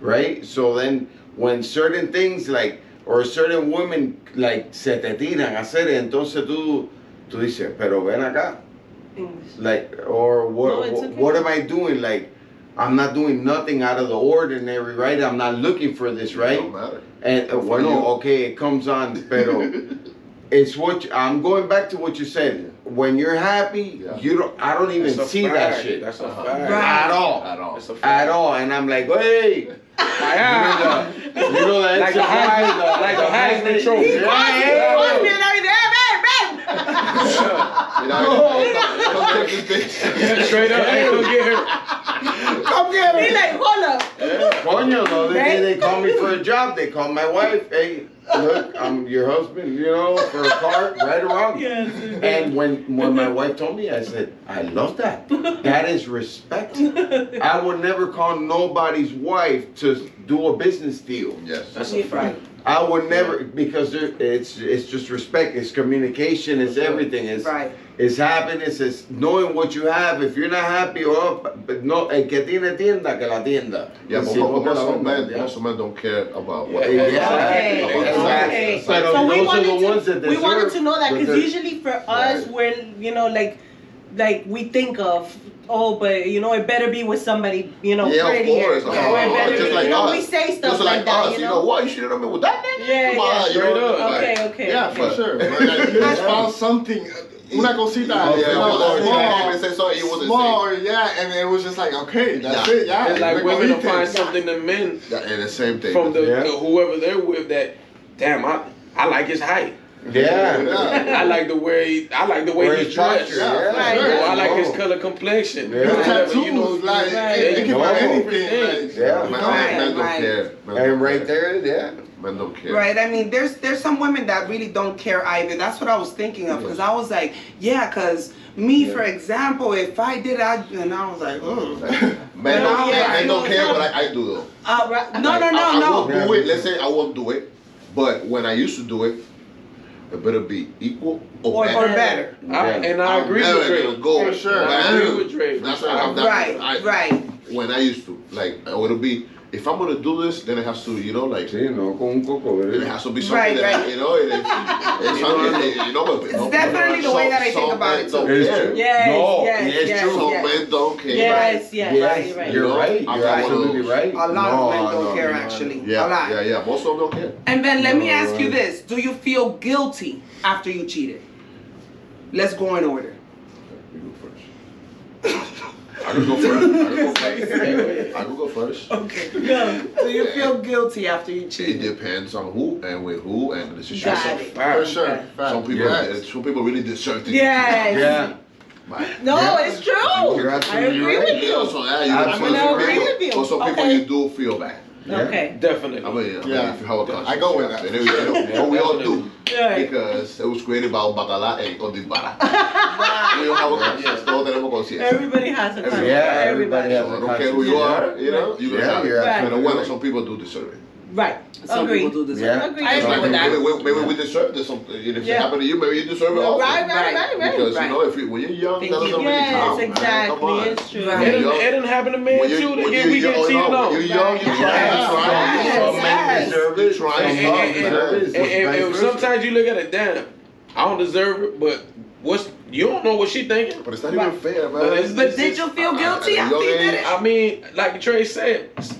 Right? So then, when certain things like or certain women like se te tiran a hacer, entonces tú tú dices, pero ven acá English. like or what No, what, okay. what am i doing like i'm not doing nothing out of the ordinary right i'm not looking for this It right don't matter. and uh, well no okay it comes on pero [laughs] it's what you- i'm going back to what you said when you're happy Yeah. you don't i don't even That's a see that shit That's a Uh-huh. fact. Right. at all At all. That's a fact. at all and i'm like hey Yeah. you know the, you know Like the exercise, Heisman- like the Heisman Trophy. He Yeah, me, he yeah. calls me and everything. Hey, babe, babe. You know, come, come take this Yeah, bitch. straight up. Hey, don't get hurt. Come get He's him. like, hold up. Coño, the other day they called me for a job. They called my wife. Hey, look, I'm your husband. You know, for a car, right or wrong. Yes. And when when my wife told me, I said, I love that. That is respect. [laughs] I would never call nobody's wife to do a business deal. Yes. That's a fact. I would never because there, it's it's just respect. It's communication. It's everything. It's Right. it's happiness. It's knowing what you have. If you're not happy or up, but no, el que tiene tienda que la tienda. Yeah, but Si no most of men, yeah. most of men don't care about what. Yeah, Yeah, Okay, exactly. okay. But so we wanted to, we wanted to know that because usually for us Right. we're you know like like we think of oh but you know it better be with somebody you know Yeah, of prettier course. or Uh-huh. it better Just be, like you know us. we say stuff Just like, like that us, you know, what? You should have been with that nigga? Yeah, Come on, yeah. you know, up. like- okay okay Yeah, for sure. But, like, [laughs] you just found something, una cosita, Yeah, you know, or you small, can't even say something you wasn't small, saying. yeah, and it was just like, okay, that's Yeah. it, yeah. It's like We're women gonna will find something to men Yeah, and the same thing. from the Yeah. whoever they're with that. Damn, I I like his height. Yeah. Yeah. [laughs] I like the way I like the way Or he's dressed. Yeah, yeah. Right, Or I like his Oh. color complexion. Yeah. The tattoos, you know, like, Right. it, it can No. be anything. Like, Yeah. Men, Right, men don't right. care. Men don't And right care. there, yeah. Men don't care. Right. I mean, there's there's some women that really don't care either. That's what I was thinking of because I was like, yeah, because me, for example, if I did, I and I was like, mm. [laughs] Men [laughs] don't, yeah, men you don't know, care, no. but I, I do though. Uh, no, no, Like, I, no, I no. won't do it. Let's say I won't do it, but when I used to do it, it better be equal or, Or, better. or better. I, and I I'm agree with Dre. go For sure. I agree with Dre. That's for what I'm. sure. That's Right, right. When I used to like, it would be if I'm gonna do this, then it has to, you know, like. Sí, no con un coco, It has to be something Right, that, right. you know, it, it, it's something that, you know, but It's definitely the way that I think about it, too. It's care. true. Yes, No, yes, it's yes, true. Some yes. men don't care. Yes, yes, Yes, right, right. you're right. You're not absolutely right. A lot no, of men don't no, care, no, no. actually. Yeah, a lot. yeah, yeah. Most of them don't care. And Ben, let me No, ask you this: Do you feel guilty after you cheated? Let's go in order. You go first. [laughs] I can go first. I can go first. [laughs] I can go first. Okay. Do you feel guilty after you cheat? It depends on who and with who and the situation. Got it. For sure. Okay. Fact. Some people, uh, Yes. some people really deserve to. Yes. Yeah. Right. No, Yeah. it's true. You're I agree right. Uh, with You know, you. so yeah, you I'm gonna some agree people- with you. For some people, Okay. you do feel bad. Yeah. Okay. Definitely. I mean, I mean, Yeah. if you have a conscience. I go with that. And then, you know, we all do. Right. Because it was created by Bacala and Odibara. [laughs] we all have a conscience. Todos tenemos conciencia. Everybody has a conscience. Yeah, everybody has So I a don't care who you are, you know, you can Yeah, have it. you're Right. But absolutely well, some people do deserve it. Right. Some Agree. people do this. Yeah. Agree. I agree with that. Maybe, maybe, maybe we deserve this. Something. If it Yeah. happened to you, maybe you deserve it also. Right, right, Right. right, right. Because Right. you know, if you, when you're young, Thank that doesn't you. really Yes, count. exactly. on. It's true. Right. It didn't, Young- it didn't happen to men When you- too. when They you- get, we you- get cheated no, on. When you're young, you Right. try, Yes. you try. Yes. Some men Yes. deserve You it. try. Some And, And- don't and- deserve it. and- and- Vice and versa. sometimes you look at it, damn, I don't deserve it, but what's you don't know what she thinking. But it's not even fair, man. But it's- But did you feel guilty At a after young you did age, it? I mean, like Trey said, s-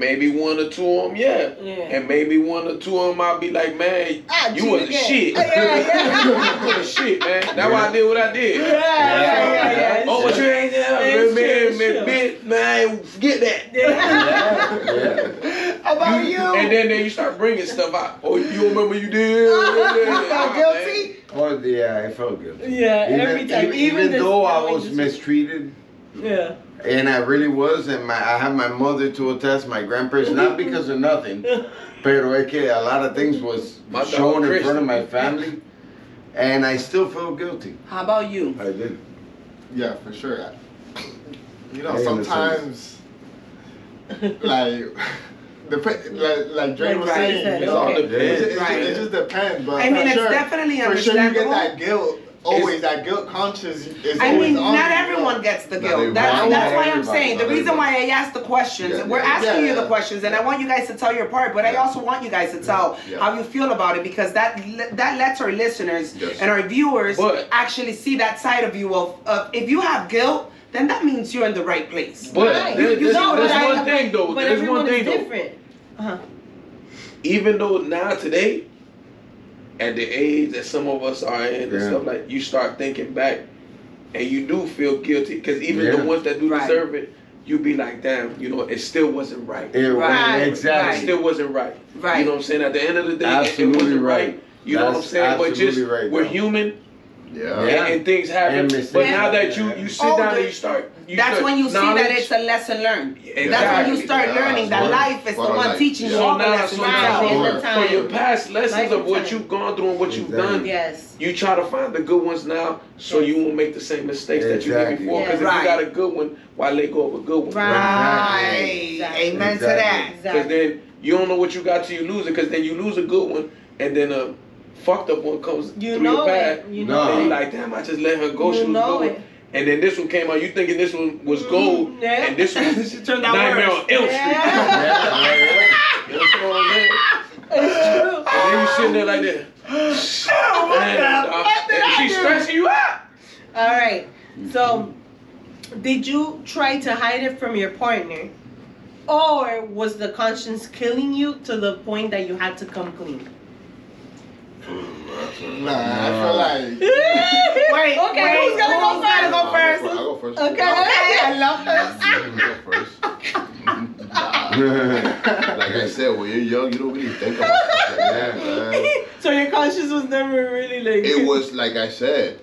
maybe one or two of them, yeah. Yeah. And maybe one or two of them I'll be like, man, Ah, you was a again. shit. Yeah, yeah. [laughs] you was a shit, man. That's why I did what I did. Yeah, yeah, yeah, yeah. Oh, but you ain't there, It's man, true, man, it's man, bitch, man, forget that. Yeah. Yeah. How about you? And then, then you start bringing stuff out. Oh, you remember you did? [laughs] You felt Ah, guilty? Oh, yeah, I felt guilty. Yeah, Even, every time. even, Even, even though I was you- mistreated, Yeah. And I really was, and my I have my mother to attest, my grandparents, not because of nothing, [laughs] pero es que a lot of things was My shown in front of my family, and I still feel guilty. How about you? I did. Yeah, for sure. You know, I sometimes, [laughs] like, dep- like, like Dre Like was Ray saying, said, you know, okay. it, just, it, just, Right. it just depends. But I mean, for it's sure, definitely for sure you get that guilt. Always that guilt conscience is I always mean, on not you, everyone know. gets the guilt. everyone. That's, Not that's why I'm saying the reason why I asked the questions. Yeah, We're yeah, asking yeah. you the questions, and I want you guys to tell your part. But I also want you guys to tell Yeah. how you feel about it because that that lets our listeners Yes. and our viewers But- actually see that side of you of, of if you have guilt, then that means you're in the right place. But Right. there- You- you there's, know, there's but I- one thing though. But There's everyone one thing is though. different. Uh-huh. even though now today, at the age that some of us are in and stuff like, you start thinking back, and you do feel guilty because even Yeah. the ones that do Right. deserve it, you be like, damn, you know, it still wasn't right. It, Right, It exactly. still wasn't right. Right. You know what I'm saying? At the end of the day, it- it wasn't right. right. You know what I'm saying? But just right, we're human, Yeah. Yeah. and, and things happen. And but now that you you sit Oh, down and you start, you That's start when you see that it's a lesson learned. That's when you start Yeah, learning that smart. life is the one life. teaching you Yeah. all So the now, lessons so Right, now in for, the for your past lessons Life of what time. you've gone through and what you've Exactly. done, Yes. you try to find the good ones now so Yes. you won't make the same mistakes that you did before. Because Yes. if you got a good one, why let go of a good one? Right. Exactly. Amen to that. Because Exactly. then you don't know what you got till you lose it. Because then you lose a good one, and then a fucked up one comes You through know your path. it. You know And it. you're like, damn, I just let her go. You she was know good. it. And then this one came out. You thinking this one was gold, Mhm, yeah. and this one [laughs] She turned out Nightmare worse. on Elm Street. Yeah. [laughs] Yeah, yeah, yeah. You understand what I'm saying? It's true. And then you sitting there like that. [laughs] Oh my And, God, uh, what did and I she's do? stressing you out. All right. So, did you try to hide it from your partner, or was the conscience killing you to the point that you had to come clean? Nah, I feel like. [laughs] Wait, Okay, wait, who's gonna go who's gonna go first? I'll go first. Okay, okay, I love this. I'll go first. [laughs] Like I said, when you're young, you don't really think about stuff like that, man. So your conscience was never really like. It was like I said,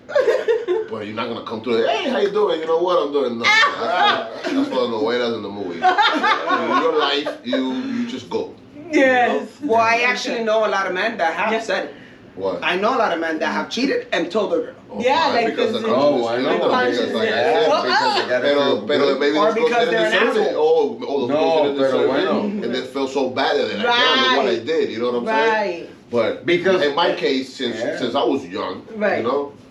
but you're not gonna come to it. Hey, how you doing? You know what I'm doing? No, that's, that's for the way that's in the movie. In your life, you you just go. Yes. Well, I actually know a lot of men that have Yeah. said it. What? I know a lot of men that have cheated and told a girl. Oh, Yeah, fine, like, because the Oh, I know. killing them, Conscience, because like I yeah. said, Well, because they uh, gotta Pero, pero maybe Or because they're an deserve it. asshole. Oh, oh those No, didn't pero deserve bueno. it. And then feel so bad that they're like, damn, look what I did. You know what I'm saying? Right. But Because- in my case, since Yeah. since I was young, Right. you know, I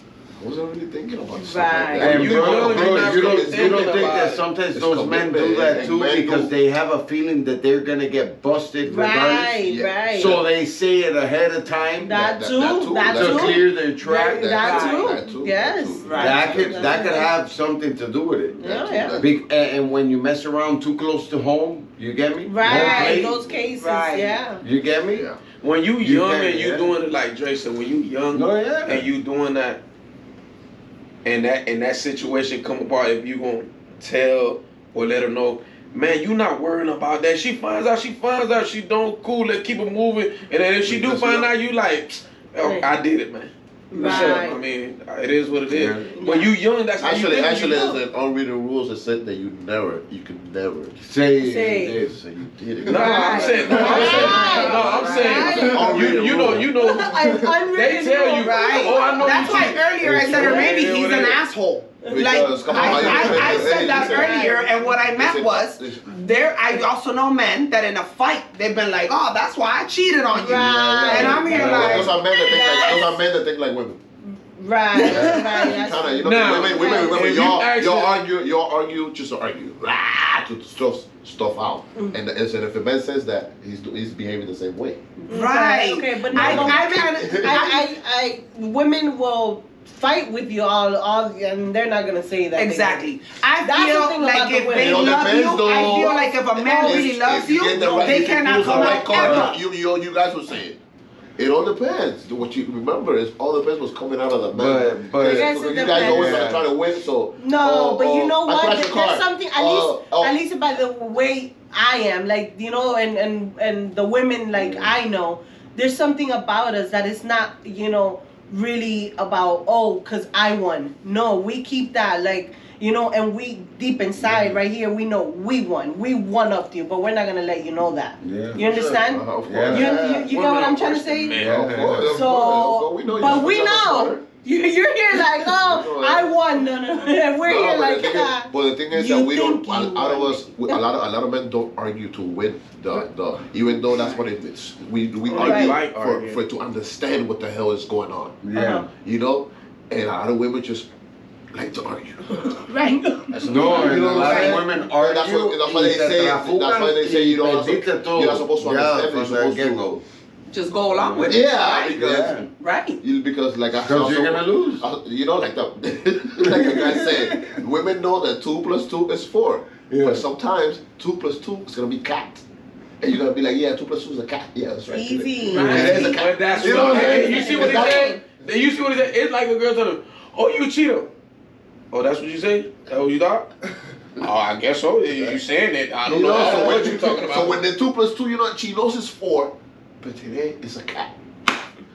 wasn't really thinking about stuff Right. like that. And You bro, young, bro, you're you don't, you don't think that sometimes It's those men do that and too men because they have a feeling that they're gonna get busted regardless. Right, Yeah. right. So they say it ahead of time that, that- too, that too, that, that to too. clear their track. That, that Right. too. That too, that Yes. too. Right. That could that could have something to do with it. Yeah, That too, yeah. Be, and, and when you mess around too close to home, you get me? Right, plate, those cases, Right. yeah. You get me? Yeah. When you You young can, and you yeah. doing it like Dre said, when you young No, yeah. and you doing that, and that and that situation come apart, if you gonna tell or let her know, man, you not worrying about that. She finds out, she finds out, she don't cool. Let's keep it moving. And then if she do find out, you like, oh, I did it, man. Right. I mean, it is what it is. Yeah. When you young, that's how Actually, you think actually, you there's an unwritten rules that said that you never, you can never Say, Say. this. say you did it. No, I'm saying, no, I'm saying, no, I'm saying, Right. you, you know, you know, they tell you. Right. oh, I know That's you why cheated. earlier I said, or maybe he's an asshole. Because, Like come on, I, how I, say- I hey, said that listen. earlier, and what I meant Listen, was listen. there. I also know men that in a fight they've been like, "Oh, that's why I cheated on you," Right. and I'm here Yeah, like, those are men that think like those are men that think like women. Right, right. That's Kind of, you know, Now, women, women, right. remember, if you y'all, y'all argue, y'all argue just to argue, Rah, to stuff stuff out. Mm. And, and so if a man says that, he's he's behaving the same way. right. Okay, but I, no, no. I've I, I, I, women will fight with you all, all, and they're not gonna say that. Exactly. I That's the feel like if women. they love depends, you, I feel like if a man No, really loves you you, the right- they cannot come right out card, ever. You, you, you guys were saying. It all depends. What you remember is all depends was coming out of the man. But- but- Because I guess it you guys depends. always Yeah. try to win, so. No, oh, but you know I what? crashed There- There's something at least, oh. at least by the way I am, like you know, and and and the women like Mm. I know, there's something about us that is not, you know, really about oh, cause I won. No, we keep that like. You know, and we deep inside right here, we know we won. We won up to you, but we're not gonna let you know that. Yeah. You understand? Uh-huh, of course. Yeah. You, you, you get what I'm trying to say? Yeah, of course, of So. But we know but you're we such a know smarter. you, you're here like, oh, I won. No, no, no. We're No, here like, the is, but the thing is you that we don't. think A lot of us, we, a lot of a lot of men don't argue to win the the. Even though that's what it is, we we Right. argue Like for, arguing. for to understand what the hell is going on. Yeah. Uh-huh. You know, and a lot of women just like to argue. Right. That's No, You and know a what I'm lot of saying? women argue. That's what- that's why they y se say- that's trafugan why they say you y don't- bendita todo. you're not supposed to Yeah, understand, you're from the supposed to- get-go. Just go along with it. Yeah, Right. because Yeah. Right. you, because like I Because you're gonna lose. Uh, you know, like the [laughs] like a guy said, women know that two plus two is four. Yeah. But sometimes two plus two is gonna be cat. And you're gonna be like, yeah, two plus two is a cat. Yeah, that's right. Easy. It is a But that's You know what what I'm? You see what he said? Then You see what he said? It's like a girl telling him, "Oh, you a cheater." Oh, that's what you say? That what you thought? [laughs] oh, I guess so. You you saying it? I don't You know, know, so what when, you talking about. so when the two plus two, you know, she knows it's four, but today it's a cat.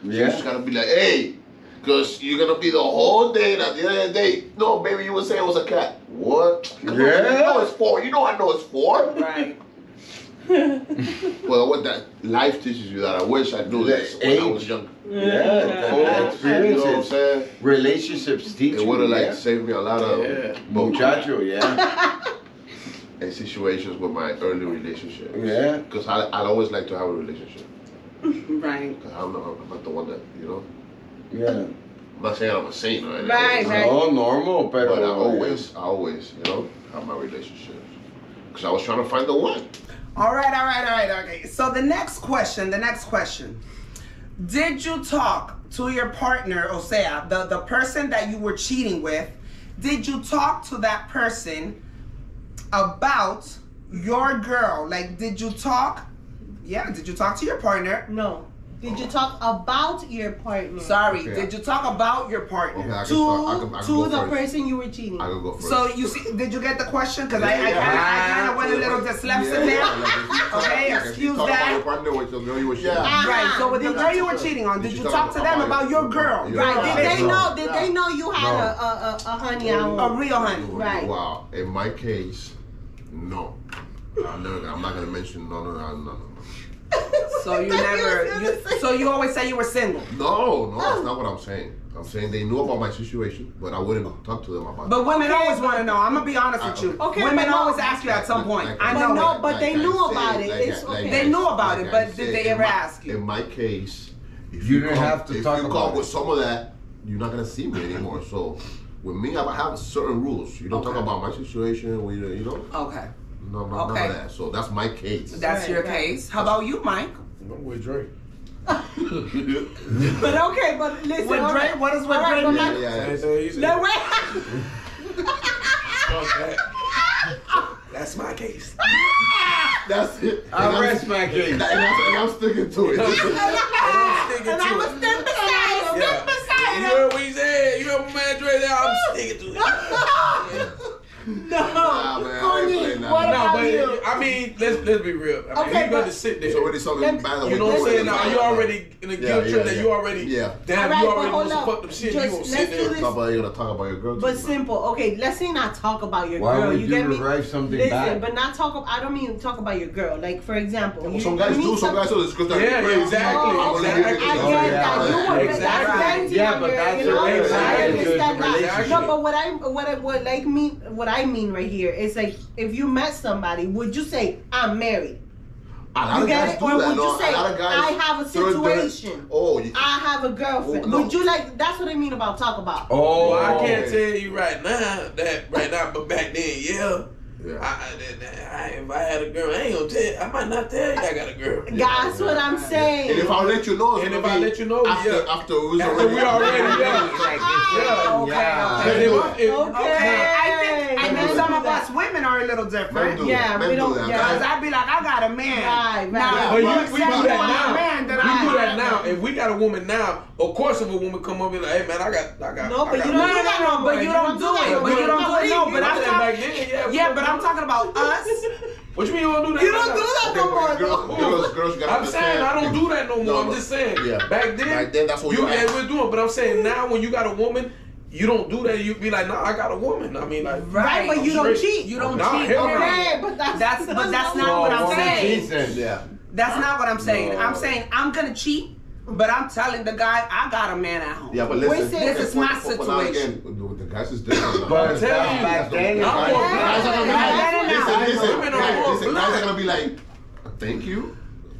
You just Yeah. gotta be like, hey, because you're gonna be the whole day. And at the end of the day, no, baby, you were saying it was a cat. What? Come on, Yeah. you know it's four. You know I know it's four. Right. [laughs] Well, what that life teaches you that I wish I knew this when I was Age. younger. Yeah, Experiences. You know what I'm experiences. saying? Relationships teach It would have like yeah. saved me a lot of Yeah. both Muchacho, yeah. [laughs] in situations with my early relationship. Yeah. Because I I always like to have a relationship. [laughs] Right. Because I'm not, I'm not the one that you know. Yeah. I'm not saying I'm a saint or anything. Right, right. No, normal, pero. But I always, I always, you know, have my relationships. Because I was trying to find the one. All right, all right, all right, okay. So the next question, the next question. Did you talk to your partner, o sea, the, the person that you were cheating with, did you talk to that person about your girl? Like, did you talk? Yeah, did you talk to your partner? No. Did you talk about your partner? Sorry, Okay. did you talk about your partner? Okay, I can To, start. I can, I can to the first. person you were cheating. I can go first. So you see, did you get the question? Because I, I Yeah, kind of, I kind of went a little dyslexic there. Okay, excuse talk that. about your partner with the girl you were Yeah. shooting. Right. So with the Did girl you- you were cheating on, did Did you you talk talk to them about about your girl? Yeah. Right. Did they Yeah. know? Did they know you had No. a, a, a, a honey out? A real honey. Right. Wow. In my case, no. I'm, not gonna mention no, no, no, no, no. [laughs] So you I thought you never. You, so you always say you were single. No, no, oh. that's not what I'm saying. I'm saying they knew about my situation, but I wouldn't talk to them about it. But women Okay, always want to know. I'm gonna be honest with you. Okay, women but no- always ask you at some point. Like- I know. But no, it. but they knew said, about it. like It's like okay. They knew about like it, I but did they ever my- ask you? In my case, if You you, didn't come, have to if talk you about come it. with some of that, you're not gonna see me anymore. So with me, I have certain rules. You don't talk about my situation. We, you know, Okay, no, no, none Okay. of that. So that's my case. that's Right, your right. case. How about you, Mike? I'm with Drake. But okay, but listen. With all Drake, right. what is with All right, Drake but mean? yeah, yeah. thing he said. No, wait. Fuck. [laughs] That's my case. That's it. And I rest my case. And, I'm, and I'm sticking to it. I'm sticking And I to was it. stand beside him, stand beside You him. heard what he said? You heard my man Dre there? I'm sticking to it. [laughs] No. Nah, man, I ain't playing that. what No, No, but you? I mean, let's let's be real. I mean, Okay, you got but- to sit there. It's already something Let- bad. You know what I'm saying? Now you already in a Yeah, guilt yeah, trip that yeah. you already. Yeah. Damn, Alright, you already hold some up. fucked up shit. Just you gonna let's sit do there. this. Talk about you're gonna talk about your girl. But too, man. simple. Okay, let's say not talk about your Why girl. would you you get me? derive something Listen, bad? but not talk. I don't mean talk about your girl. Like for example, you, Some guys do. Some guys do. It's because Yeah, crazy. exactly, exactly. I get yeah. that. You want Exactly. that's venting Yeah, but your- that's you know, a- exactly. I understand that. Exactly. No, but what I what what like mean what I mean right here is like if you met somebody, would you say I'm married? A lot You of get guys it? do Or that. would no, you say a lot of guys I have a throw it there. situation? Oh, you, I have a girlfriend. Oh, no. Would you like? That's what I mean about talk about. Oh, Well, I can't okay. tell you right now that right now, but back then, yeah. Yeah. I, I, I, if I had a girl, I ain't gonna tell. you. I might not tell you I got a girl. That's what I'm saying. and if I let you know, And gonna if I let you know, after, yeah. after it was already, we already Yeah. Yeah. Okay, Yeah. okay. But if- if- Okay. I think I Men think some of us women are a little different. do Yeah, we don't- do yeah. Cause I'd be like, I got a man. Right, right. Now, But you, you we do that one now. Man we do that now. If we got a woman now, of course, if a woman come up and be like, "Hey man, I got, I got." No, but you No, don't no, do no, no, no but more. you don't do it. But you don't do it. No, but I'm I'm back talking. then, yeah. Yeah, but I'm talking about [laughs] us. What you mean you don't do that? You don't do that no more. Girls, girls, girls, you gotta I'm saying I don't do that no more. I'm just saying. Yeah. Back then, Back then, that's what you you yeah, asked. we're doing. But I'm saying now, when you got a woman, you don't do that. You'd be like, Nah, I got a woman. I mean, like, Right, but you don't cheat. You don't Nah, cheat. hell no. Okay, but that's That's- [laughs] but that's not what I'm saying. cheats then. Yeah. That's not what I'm saying. No. I'm saying I'm gonna cheat, but I'm telling the guy I got a man at home. Yeah, but listen. this is my for- for now situation. Again, the guys is different. But I'm telling you, back then, I'm it's more like- black. Guys are gonna be like, yeah, yeah. listen, listen, Women guys, listen, guys are gonna be like, thank you.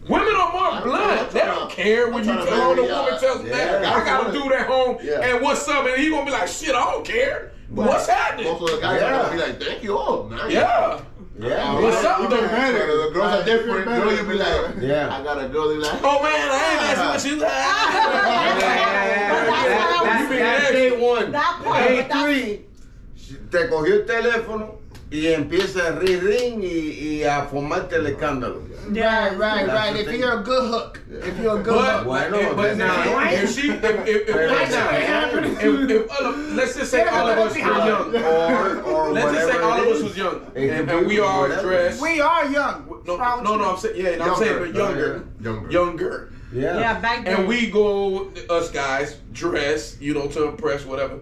Women are more I'm blunt. trying They don't care when you tell the marry, woman tells yeah. that I got a dude at home Yeah. and what's up, and he gonna be like, shit, I don't care. But what's happening? Most of the guys are gonna be like, thank you. Oh, nice. Yeah. Yeah. What's up, Even though? better. The girls are different. Girl, you be like, Yeah. I got a girl. You like, Oh man, I ain't asking ah. what you like. [laughs] Ah. That's You be That's day one. That part, Day but that's- three, te cogió el teléfono y empieza a ring ring y, y a formarte el escándalo. Right, right, That's right. If thing. you're a good hook, if you're a good But, hook. Why but, not? but now, right. if she, if, if, if, Right right now, now. if, if all of, let's just say all of us were young. Or, or Let's just say all of us was young, and, and we are whatever. dressed. We are young. No, no, no. I'm saying, yeah, no, I'm saying, but younger, Younger. younger. Yeah. Yeah, back then. And we go, us guys, dress, you know, to impress, whatever.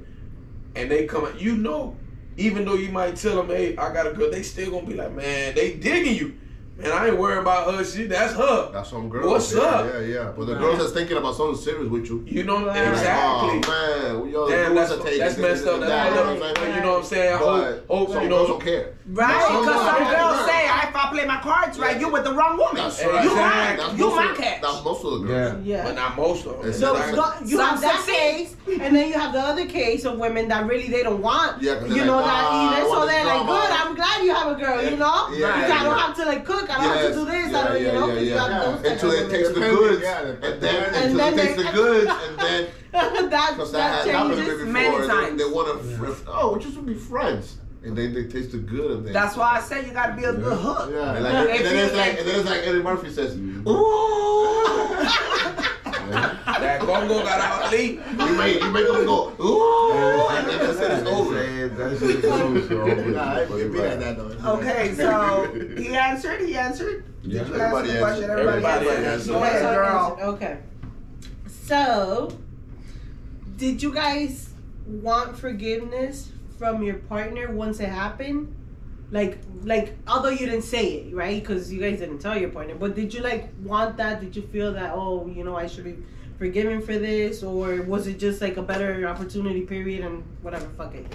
And they come, you know, even though you might tell them, hey, I got a girl, they still gonna be like, man, they digging you. Man, I ain't worried about her. She, that's her. That's some girls. What's yeah, up? Yeah, yeah. But the girls that's thinking about something serious with you. You know, Right. Oh, exactly. Oh man, we all Damn, girls that's, are taking that's messed up. That's that, all you know up. what I'm saying? You know what I'm saying? I hope, But hope some you girls don't care. Right? Because some girls- girls say, if I play my cards right, you with the wrong woman. That's right. You Exactly. mine. That's You my of- catch. That's most of the girls. Yeah. yeah. But not most of them. So, like- so you Some have that succeed. case, and then you have the other case of women that really they don't want, Yeah, 'cause you they're know like, that "Ah, I either. So they're like, good. I'm glad you have a girl. You know, Yeah, you yeah, I don't have to like cook. I don't have to do this. I don't, you know, 'cause you have those Until of they women. taste the goods, and then [laughs] until then they taste they- the goods, and then that that that, happened to me changes. before. many times. They, want to, oh, we just want to be friends, and then they taste the good, and then That's why I say you gotta be a good hook. Yeah. And, like, If and then it's like, and then it's like Eddie Murphy says, mm-hmm. "Ooh, [laughs] That Congo got Ali. you make you make them go, ooh, and then that's it, it's over." That's it. goes, bro. Nah, it it be like that though. Okay, so he answered. He answered. Yeah. Did you answer Everybody the question? answered. Everybody, Everybody answered. answered. Go ahead, girl. Okay. So, did you guys want forgiveness from your partner once it happened? Like, like, although you didn't say it, right? Because you guys didn't tell your partner. But did you like want that? Did you feel that? Oh, you know, I should be forgiven for this, or was it just like a better opportunity period and whatever? Fuck it.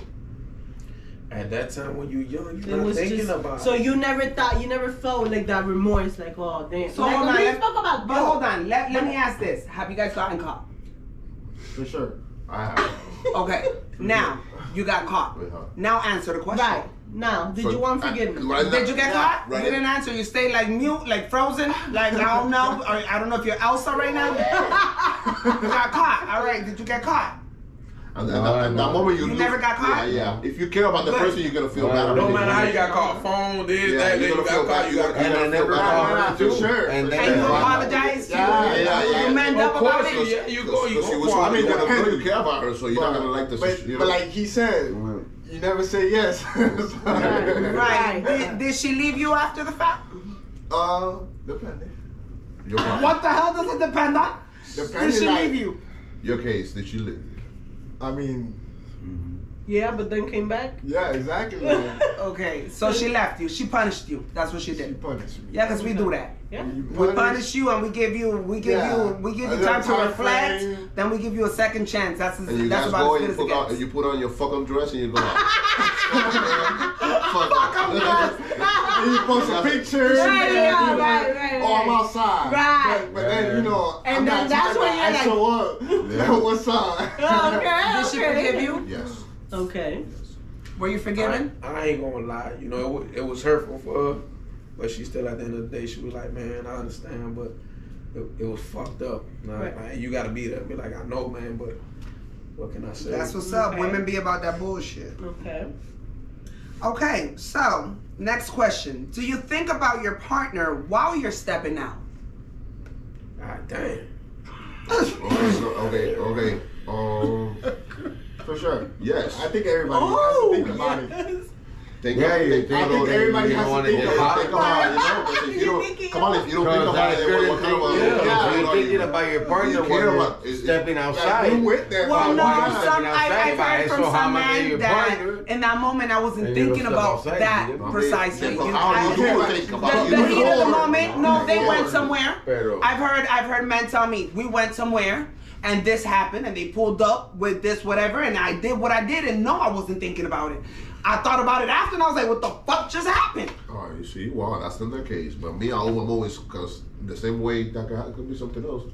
At that time when you young, you're not thinking just about so you never thought you never felt like that remorse, like oh damn. So like, hold we on, spoke about But hold on. Let, let me ask this: Have you guys gotten caught? For sure. I have. Okay. Now you got caught. Now answer the question. Right. Now, did So, you want forgiveness? right Did you get caught? Right. You didn't answer. You stayed like mute, like frozen, like I don't know. [laughs] Or I don't know if you're Elsa right now. [laughs] you got caught. All right. Did you get caught? And, No, and, that, and that no. moment you, You lose- never got caught? Yeah, yeah. If you care about the person, you're gonna feel Right. bad. No matter how you got caught, phone, this, Yeah, that, you're gonna you feel bad. you got You're And caught. I never Yeah, called her too. sure, And then And you apologize. Yeah, you, yeah, yeah. You manned Of up about course, it. yeah, you go, you she go I mean, it you you care about her, so you're not gonna like the But, you know. but like he said, you never say yes. [laughs] Right. Did, did she leave you after the fact? Uh, depending. What the hell does it depend on? Did she like, leave you? Your case, did she live? I mean, Yeah, but then came back. yeah, exactly. [laughs] Okay, so she left you. She punished you. That's what she She did. punished me. Yeah, because we do that. Yeah. You We punish you and we give you we give Yeah. you we give you little time to reflect. frame. Then we give you a second chance. That's And you that's guys about go as and good you as it put, on, gets. you put on your fucking dress and you go out. [laughs] Fuck I'm And you post a picture. Right, and yeah, you right, like, right, Oh, I'm right. outside. Right. But, but then you know, And I'm then not that's type when of- you're I like- show up. Oh, What's up? Okay. Did she forgive you? Yes. Okay. Were you I, forgiven? I ain't gonna lie, you know, it, it was hurtful for her, but she still at the end of the day, she was like, man, I understand, but it, it was fucked up. Nah, Right. like, you gotta be there. Be like, I know, man, but what can I say? That's what's up. Okay. Women be about that bullshit. Okay. Okay, so next question. Do you think about your partner while you're stepping out? God damn. Okay, so, okay, okay. Um, For sure. yes. I think everybody Oh, has to think about it. Yes. Think Yeah, you think, think I think about it. everybody you has don't to wanna think get about Think it. about it, you know, if you don't, [laughs] come on, if you don't think about it, good what, to kind think. of a, Yeah, yeah. you're a- thinking about your partner You when care you're about- is- stepping Like, outside. you with them. Well, Why no, not? stepping some I, outside, I've heard from so how some much men your that in that moment I wasn't thinking about that precisely. Yeah, but You- how I- you think the, about it? the heat of the moment, no, they went somewhere. I've heard I've heard men tell me we went somewhere and this happened and they pulled up with this whatever and I did what I did and no I wasn't thinking about it. I thought about it after and I was like, what the fuck just happened? Oh, you see, well, that's not the case. But me, I'm always, because the same way that could, be something else.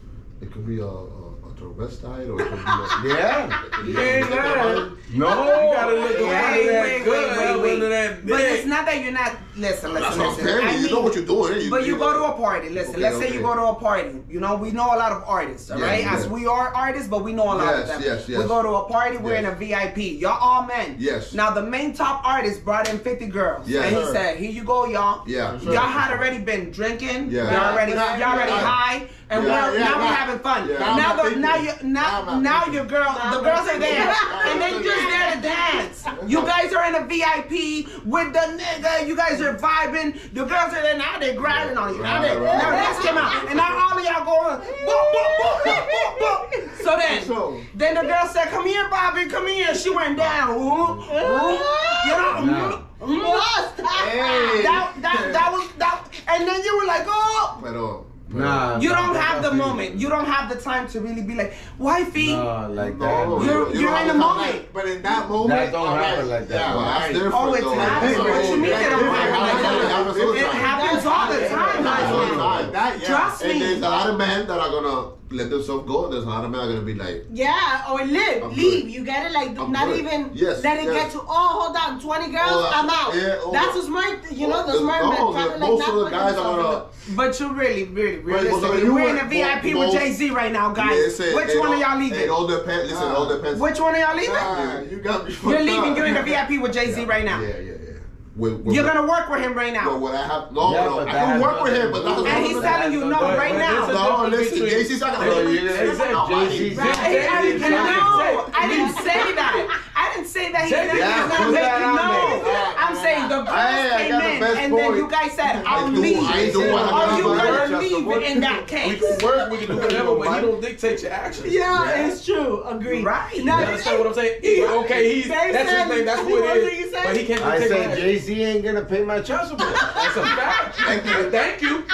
It could be a, a, a transvestite or it could be a. [laughs] Yeah. You You ain't lying. No. You gotta look Wait, under wait, that wait, good, wait, under wait. that But it's not that you're not listen, That's listen, what I'm listen. I you. You know what you're doing. You, But you you go to a party. Listen, Okay, let's say you go to a party. You know, we know a lot of artists, all Yeah, right? yeah. As we are artists, but we know a lot Yes, of them. yes, We yes. go to a party, we're in a VIP. Y'all all men. Yes. Now the main top artist brought in 50 girls. Yeah. And he Sure. said, Here you go, y'all. Yeah. Y'all had already been drinking. Yeah. Y'all already y'all already high. And Yeah, we're, yeah, now we're having fun. Yeah. Now Now the, now you now Now now your girl Now the I'm girls are there. and they just there to dance. You guys are in a VIP with the nigga. You guys are vibing. The girls are there now. They're grinding on you. Now they Right, right. now this came out, and now all of y'all going boop boop boop boop boop boop. So then, then the girl said, "Come here, Bobby. Come here." She went down. Ooh, ooh. You know. No. mm, mm. Oh, stop. Hey. That that that was that, and then you were like, "Oh." Pero, Nah. You don't that's have the not moment. You don't have the time to really be like, wifey. No, like No, that. You're- you you're in have the time. moment. But in that moment, That don't alright, happen like that. Yeah, Well, that's alright. Oh, it's though. happening. What you mean it don't happen like It happens all the time. happens all the time. Happens all the man. Time. Yeah. Trust And me. there's a lot of men that are gonna let themselves go, and there's a lot of men that are gonna be like, Yeah, or live, I'm leave. good. You get it? Like, I'm not good. even Yes, let it yes. get to, oh, hold on, 20 girls, Oh, I'm out. yeah, oh, That's a smart, you know, the smart no, men. the- like, most of the guys are themselves gonna. But you really, really, Right, but realistically, you we're in a VIP most- with Jay Z right now, guys. Listen, Which one all- of y'all leaving? It all depends. Listen, it all ah. depends. Which one of y'all leaving? Nah, you got me. You're leaving. You're in a VIP with Jay Z right now. Yeah, yeah, yeah. With, with, You're gonna work with him right Well, now. what I have, no, Yeah, no, I that can work with him, but to that's And he's telling you no But- right but now. No, listen, between- Jay-Z's not gonna you- listen, Exactly. nobody. Jay-Z- I, I, I, Jay-Z- no, I didn't say that. I didn't say that he's Jay-Z- not, he's Yeah, not put taking no. there. Oh, I'm saying the girls Hey, I came got the in and then you guys said, I'll oh, do- leave. I do what I Are you gonna leave support- in that case? We can work, we can do whatever, but he don't dictate your actions. Yeah, it's true. Agreed. Right. You Now, understand what I'm saying? Okay, he's Jay that's his name. That's who what it did he is. But he can't I dictate my said. Jay Z ain't gonna pay my child support. That's a fact. Thank you. Thank you.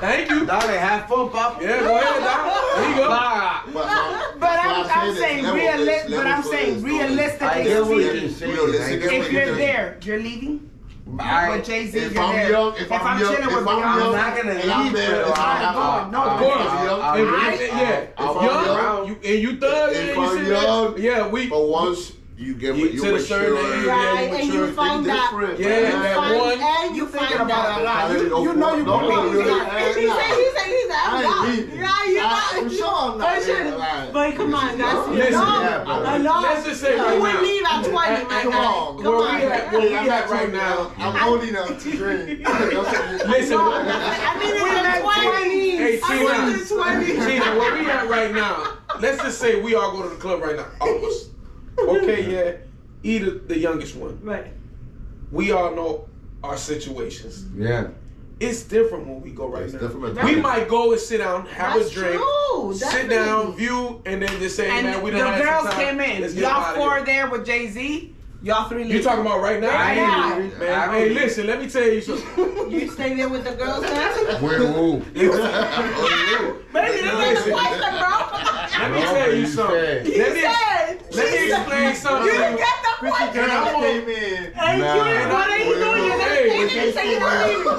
Thank you. Thank you. Dale, have fun, pop. Yeah, go ahead, Doc. There you go. But, um, But that's I'm, I'm saying level- realistic. But I'm saying this, realistically speaking. Realistic I get is if you're there, you're leaving. I- with Jay Z, if I'm there. young- if I'm I'm young- chilling if with I'm Beyonce, young- not gonna and I'm leave, there, but it's I- not going. No, Of Of course. young- I- If- I- if- yeah, If I'm young, young- you, and you thug, if and I'm young- yeah, we, But once you get You- you to the certain mature, age, yeah, Right, and you mature, find think that. different, Yeah, you man. that find, one- and you thinking find about that. a lot. I You, don't you know you know, believe no, in really. that. He said, he said, he said, I I'm not. leaving. Yeah, you I- not. I'm sure I'm not But shit, But come on, that's Listen, no, yeah, a lot. Let's just say you right would now. leave at 20, And- man. Come on. Come where on. we at, where we I'm at not right now. I'm old enough to drink. Listen, I mean, We're in not the 20s. Hey, I Tina. went to 20s. Tina, where we at right now? Let's just say we all go to the club right now. All of us. Okay, yeah. Either the youngest one. Right. We all know our situations. Yeah. It's different when we go right It's now. different. We might go and sit down, have That's a drink, true. sit Definitely. down, view, and then just say, And man, we the done had girls some time. came in. Let's Y'all four here. there with Jay Z. Y'all three. You leave. talking about right now? Right now. Man, I hey, listen, let me tell you something. [laughs] You stay there with the girls now? Where who? Baby, they got a wife, bro. Let me tell you you something. He Let me, said. let me explain something. You didn't get the point. And I came in. And Nah. you didn't what are you doing? You're not Hey, staying there. You say you're not leaving.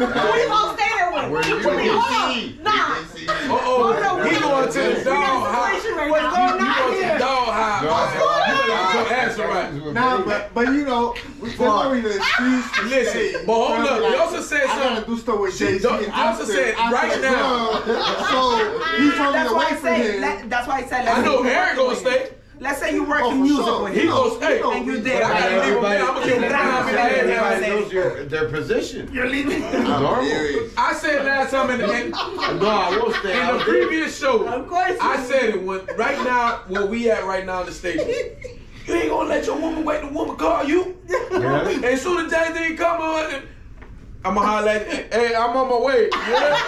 Who you gonna stay there with? Where you Who you- going? Hold on. Nah. Uh Hold oh, on, he we- going to the got a dog house. right What's now. going You on going to the here? dog house. No. Your answer right. Nah, but but you know, there's no reason excuse to Listen, but hold up, Like, you also said I gotta do stuff with Jay Z. you also said right now. So he told me That's to wait for him. That's why I said. I know you Aaron gonna stay. Him. Let's say you Oh, working for music sure. with He him. gonna stay. And you did. But I gotta leave him Everybody- there. I'm gonna give him Everybody- time. Everybody knows your, their position. You're leaving. I'm Normal. serious. I said last time in the, [laughs] in, No, I will stay. in I'll the do- previous show, Of course. I said it when right now where we at right now in the station. [laughs] You ain't gonna let your woman wait the woman call you. Yeah. As soon as Jay Z come on, I'ma holler at hey, I'm on my way. Yeah.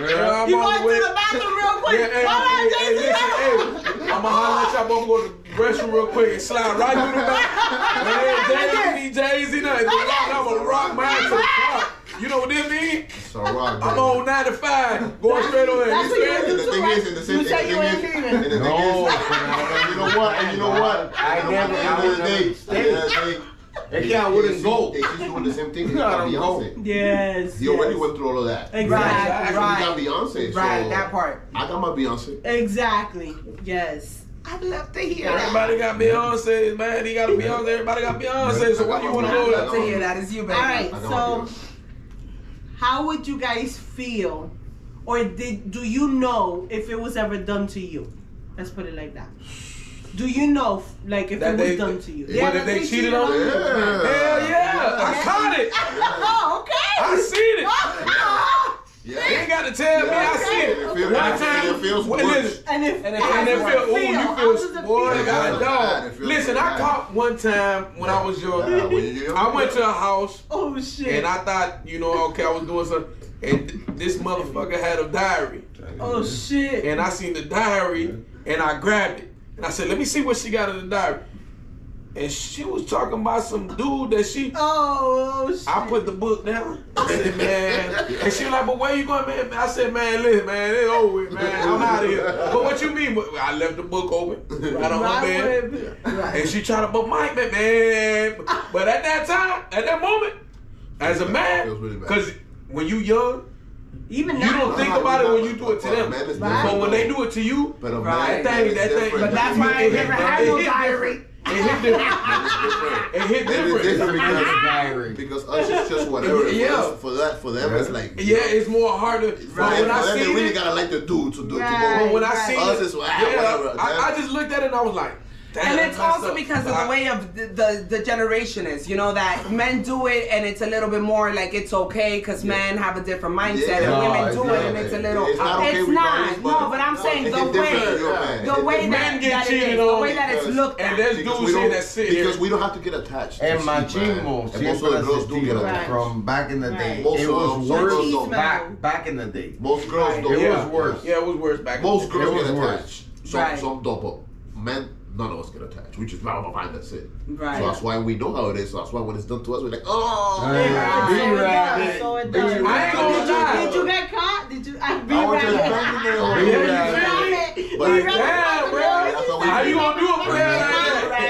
Yeah, I'm You on going my way. to the bathroom real quick? Yeah, hey, Hold on, hey, hey, listen, hey, I'ma holler at y'all, but I'm going to the restroom real quick and slide right through the back. [laughs] Hey, Jay-Z, Jay-Z, nothing. I'ma rock mine to the clock. You know what this mean? It's a rock, I'm on 9 to 5, going straight on That's what you there. do And the thing is, and the You thing say you ain't is, and the thing No, is, and you know what, and you know what, I never- at the end of the day, at the end of the day, They can't, I wouldn't go. They just doing the same thing. [laughs] They No, I got don't go. Beyonce. Yes. He already went through all of that. Exactly. Right, He right. got Beyonce. Right, so that part. I got my Beyonce. Exactly. Yes. I'd love to hear that. Everybody got Beyonce, man. He got a Beyonce. Everybody got Beyonce. So why do you want to I'd go love to hear that. It's you, baby. All right. I got my So, how would you guys feel, or did do you know if it was ever done to you? Let's put it like that. Do you know, like, if That it was they- done to you? Yeah, that they cheated on you? Yeah. Hell yeah. I caught it. [laughs] Oh, okay. I seen it. Yeah. You ain't got to tell me. I seen it. It feels- One it time. feels Wait, worse. listen. And if And if- And it how feel, does oh, you feel, boy, feel? God, It feels dog. bad. Listen, I caught one time when I was young. Yeah, when young. I went to a house Oh shit. and I thought, you know, okay, I was doing something, and this motherfucker had a diary, oh shit. and I seen the diary, and I grabbed it, and I said, let me see what she got in the diary, and she was talking about some dude that she. oh, oh shit. I put the book down. I said, man. And she was like, but where you going, man? I said, man, listen, man, it's over with, man. I'm out of here. But what you mean? I left the book open right on my Right bed. with- right. And she tried to, but Mike, man, man. But at that time, at that moment, as a man, Feels really because when you young, Even you now. don't think about it when you do it to them. man Right. But when they do it to you, But Right. that thing, that thing. But that's why I it, never it, had it no hit diary. different. It hit different. It hit It is different. different because, [laughs] because us is just whatever. Yeah. For, that, for them, it's like Yeah, it's more harder. For But them, when I for them, they really gotta like the dude to do Right. to But go. when I Right. seen Us it, is, ah, yeah, whatever. I, I just looked at it and I was like, damn. And it's also up. because of the way of the, the the generation is, you know, that men do it and it's a little bit more like it's okay because men have a different mindset Yeah. and women it's do not it and it's a little. It's not okay it's not. but- No, but I'm saying It's the way, you're a man. the way Men that, get that it cheated is, the way that it's because- looked and at. there's dudes we here don't, that sit because we don't have to get attached. And cheat, man. machismo, And most of the girls do get existido attached. from back in the day. Most It of was them- worse most of them- back back in the day. Most girls Right. don't. It yeah. was worse. Yeah, it was worse back. Most girls was get worse. attached. Some, Right. some don't, men, none of us get attached. We just blah, blah, blah, that's it. Right. So that's why we know how it is. So that's why when it's done to us, we're like, oh. Hey, Yeah, be so it does, so it Be does. I ain't gonna Did you, did you get caught? Did you? I be I was just rabbit. banging there. Be Be rabbit. rabbit. But- rabbit. Yeah, bro. How we How do you it. gonna do a prayer like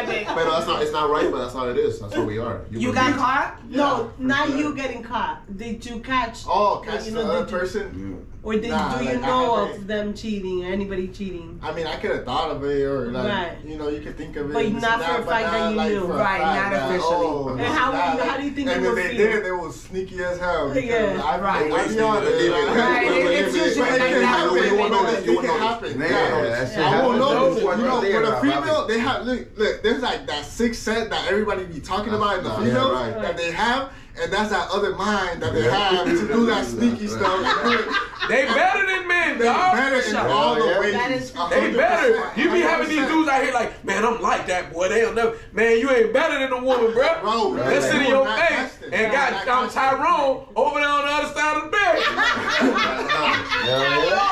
that? Rabbit. But that's not. It's not right. But that's how it is. That's how we are. You Human got beings. caught? No, not sure. you getting caught. Did you catch? Oh, catch you catch know, the other did you- person. Or did, Nah, do you like, know haven't. of them cheating? Anybody cheating? I mean, I could have thought of it, or like, Right. you know, you could think of it. But not for a fact that you like, knew. Right, not that, officially. oh, And how- and that. how do you think And you if they did, they was sneaky as hell. Because Yeah, I, right. I'll be honest. Leave it. like, Right, Leave it. it- it's Leave it. usually But it like can that happen. with You won't women. notice. You It won't can happen. Yeah, Yeah. that's it. I won't Happens. notice. Cuando You know, for the female, they have look, look. There's like that sixth set that everybody be talking about in the Yeah, right. that they have, and that's that other mind that they have to do that sneaky [laughs] stuff. and do it. They better than men, They're dog. better in sure. all the Yeah. ways. That is- a They better. You be having these dudes out here like, man, I'm like that boy. They'll never. Man, you ain't better than a woman, bro. Bro, Let's right. sit in You your face tested. and got not um. Tyrone over there on the other side of the bed. [laughs] [laughs]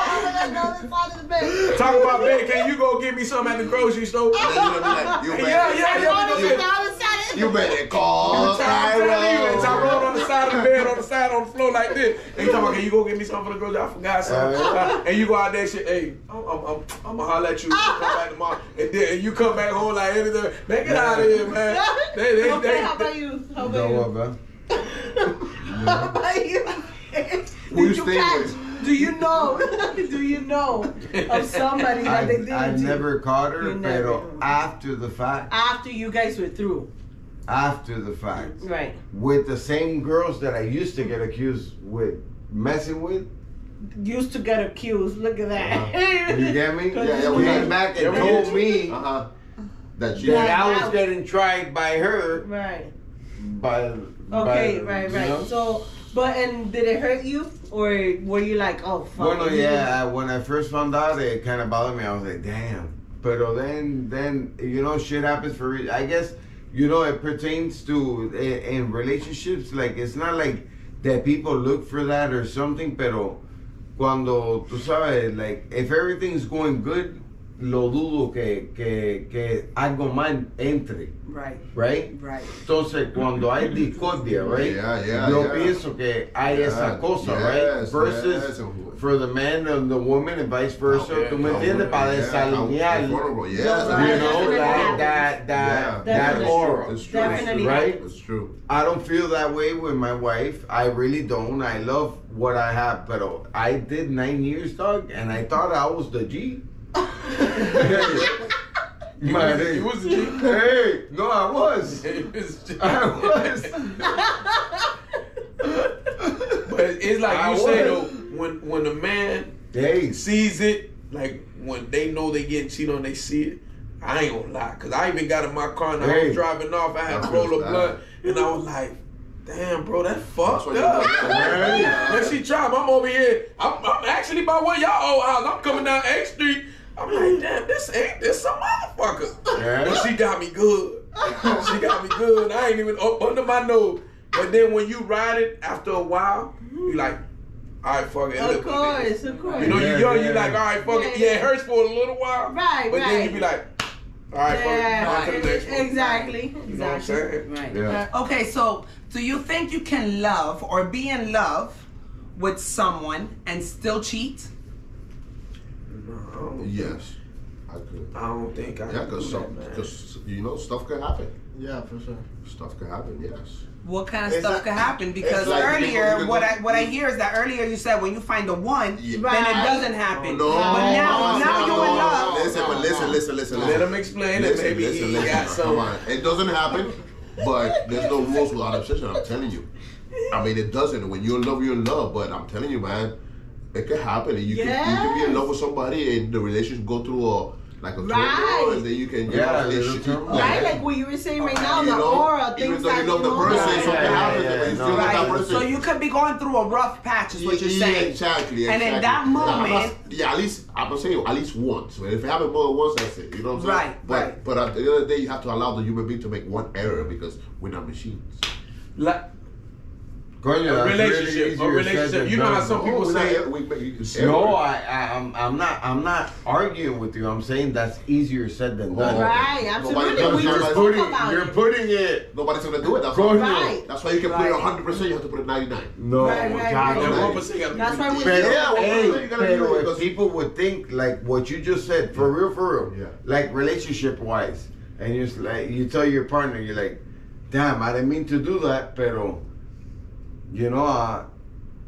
Talk about bed. Can you go get me something at the grocery store? Then you like, you Yeah, better, yeah, yeah. we gonna you better call I'm telling you, and Tyrone. Tyrone on the side of the bed, on the side, on the floor like this. And you talking about, can you go get me something for the grocery? I forgot something. Uh, and you go out there shit, hey, I'm, I'm, I'm, I'm gonna holler at you. Come back tomorrow. And then and you come back home like anything. Man, get out of here, man. [laughs] They, they, Okay, they, how about you? How about Go you? up, man. How about you? Who you Did you catch? with? Do you know? [laughs] Do you know of somebody that they I've, did? I've to? never caught her, You never pero after the fact, After you guys were through, after the fact, right? with the same girls that I used to get accused with messing with. Used to get accused. Look at that. Uh-huh. [laughs] You get me? Yeah, yeah, Came back and told me Uh huh. That she. that Yeah. I was getting tried by her. Right. By Okay. by, right. you Right. know? So, but and did it hurt you, or were you like, oh fuck? Bueno, yeah. When I first found out, it kind of bothered me. I was like, damn. But then, then you know, shit happens for. re- I guess you know it pertains to in, in relationships. Like it's not like that people look for that or something. Pero cuando tú sabes, like if everything's going good, lo dudo que que que algo mal entre, Right, right? right. Entonces, cuando hay discordia, right? Yeah, yeah, Yo yeah. pienso que hay Yeah, esa cosa, yes, right? Versus yes. for the man and the woman and vice versa. Okay, ¿Tú me how- entiendes? Para Yeah, how- desalinear, vulnerable, yes, you Right, know, definitely. that, that, that, Yeah, that Definitely. aura. It's true. Definitely. Right? It's true. I don't feel that way with my wife. I really don't. I love what I have, but I did nine years, dog, and I thought I was the G. You Man, was- hey. you was the G. Hey, no, I was. [laughs] It was- I was. But it's like I you say though, when when a man Hey, sees it, like when they know they getting cheated on, they see it. I ain't gonna lie, cause I even got in my car and I was driving off. I had a roll of blood, and I was like, "Damn, bro, that fucked what you up." do. When she tried, I'm over here. I'm, I'm actually by one of y'all old house. I'm coming down X Street. I'm like, damn, this ain't this some motherfucker. Yeah. But [laughs] she got me good. She got me good. I ain't even up under my nose. But then when you ride it after a while, you like, all right, fuck it. Of look what it is. course, of course. You know, Yeah, you young, yeah. you like, all right, fuck it. Yeah, Yeah, yeah. it hurts for a little while. Right, But then right. you be like, all right, yeah, fuck it. On to the next one. exactly, You know what I'm exactly. saying? Right. Yeah. Okay, so do you think you can love or be in love with someone and still cheat? No, I don't- Yes. I could. I don't think I Yeah, because that, because you know stuff can happen. Yeah, for sure. Stuff can happen. Yes. What kind of It's stuff like- could happen? Because like earlier, what I what I hear is that earlier you said when you find the one, Yeah. then it doesn't happen. No. but now, no, now no, you're no, in love. Listen, but listen, listen, listen, Let listen. him explain it. Listen, Maybe listen, he listen. got Come some. on. It doesn't happen, but there's no [laughs] rules without obsession. I'm telling you. I mean, it doesn't. When you're in love, you're in love. But I'm telling you, man, it can happen. You can you can be in love with somebody and the relationship go through a like a Right. turmoil, and then you can you Yeah, know, a they should- turmoil. Right, like what you were saying right now, the know, aura, even things though that you love the know. person, Yeah, something yeah, happens, yeah, but you no. still love that Right. person. So you could be going through a rough patch, is what you're Yeah, saying. Exactly, And in that moment- not- yeah, at least I'm gonna say at least once. But if it happens more than once, that's it. You know what I'm saying? Right, But right. but at the end of the day, you have to allow the human being to make one error because we're not machines. Like, Coño, a relationship, really a relationship. You know how some people we're say, not, we make No, I, I, I'm, I'm not, I'm not arguing with you. I'm saying that's easier said than done. Right, absolutely. does We just You're Putting, about you're it. putting it. Nobody's gonna do it. That's Coño. why. Right. That's why you can put it 100. percent You have to put it 99. No, Right, right, God, right. that no. one percent got to be That's why we- Pero, Yeah, well, hey, you gotta do it pero if because- people would think like what you just said, for real, for real, Yeah. like relationship wise, and you're like you tell your partner, you're like, damn, I didn't mean to do that, pero you know, uh,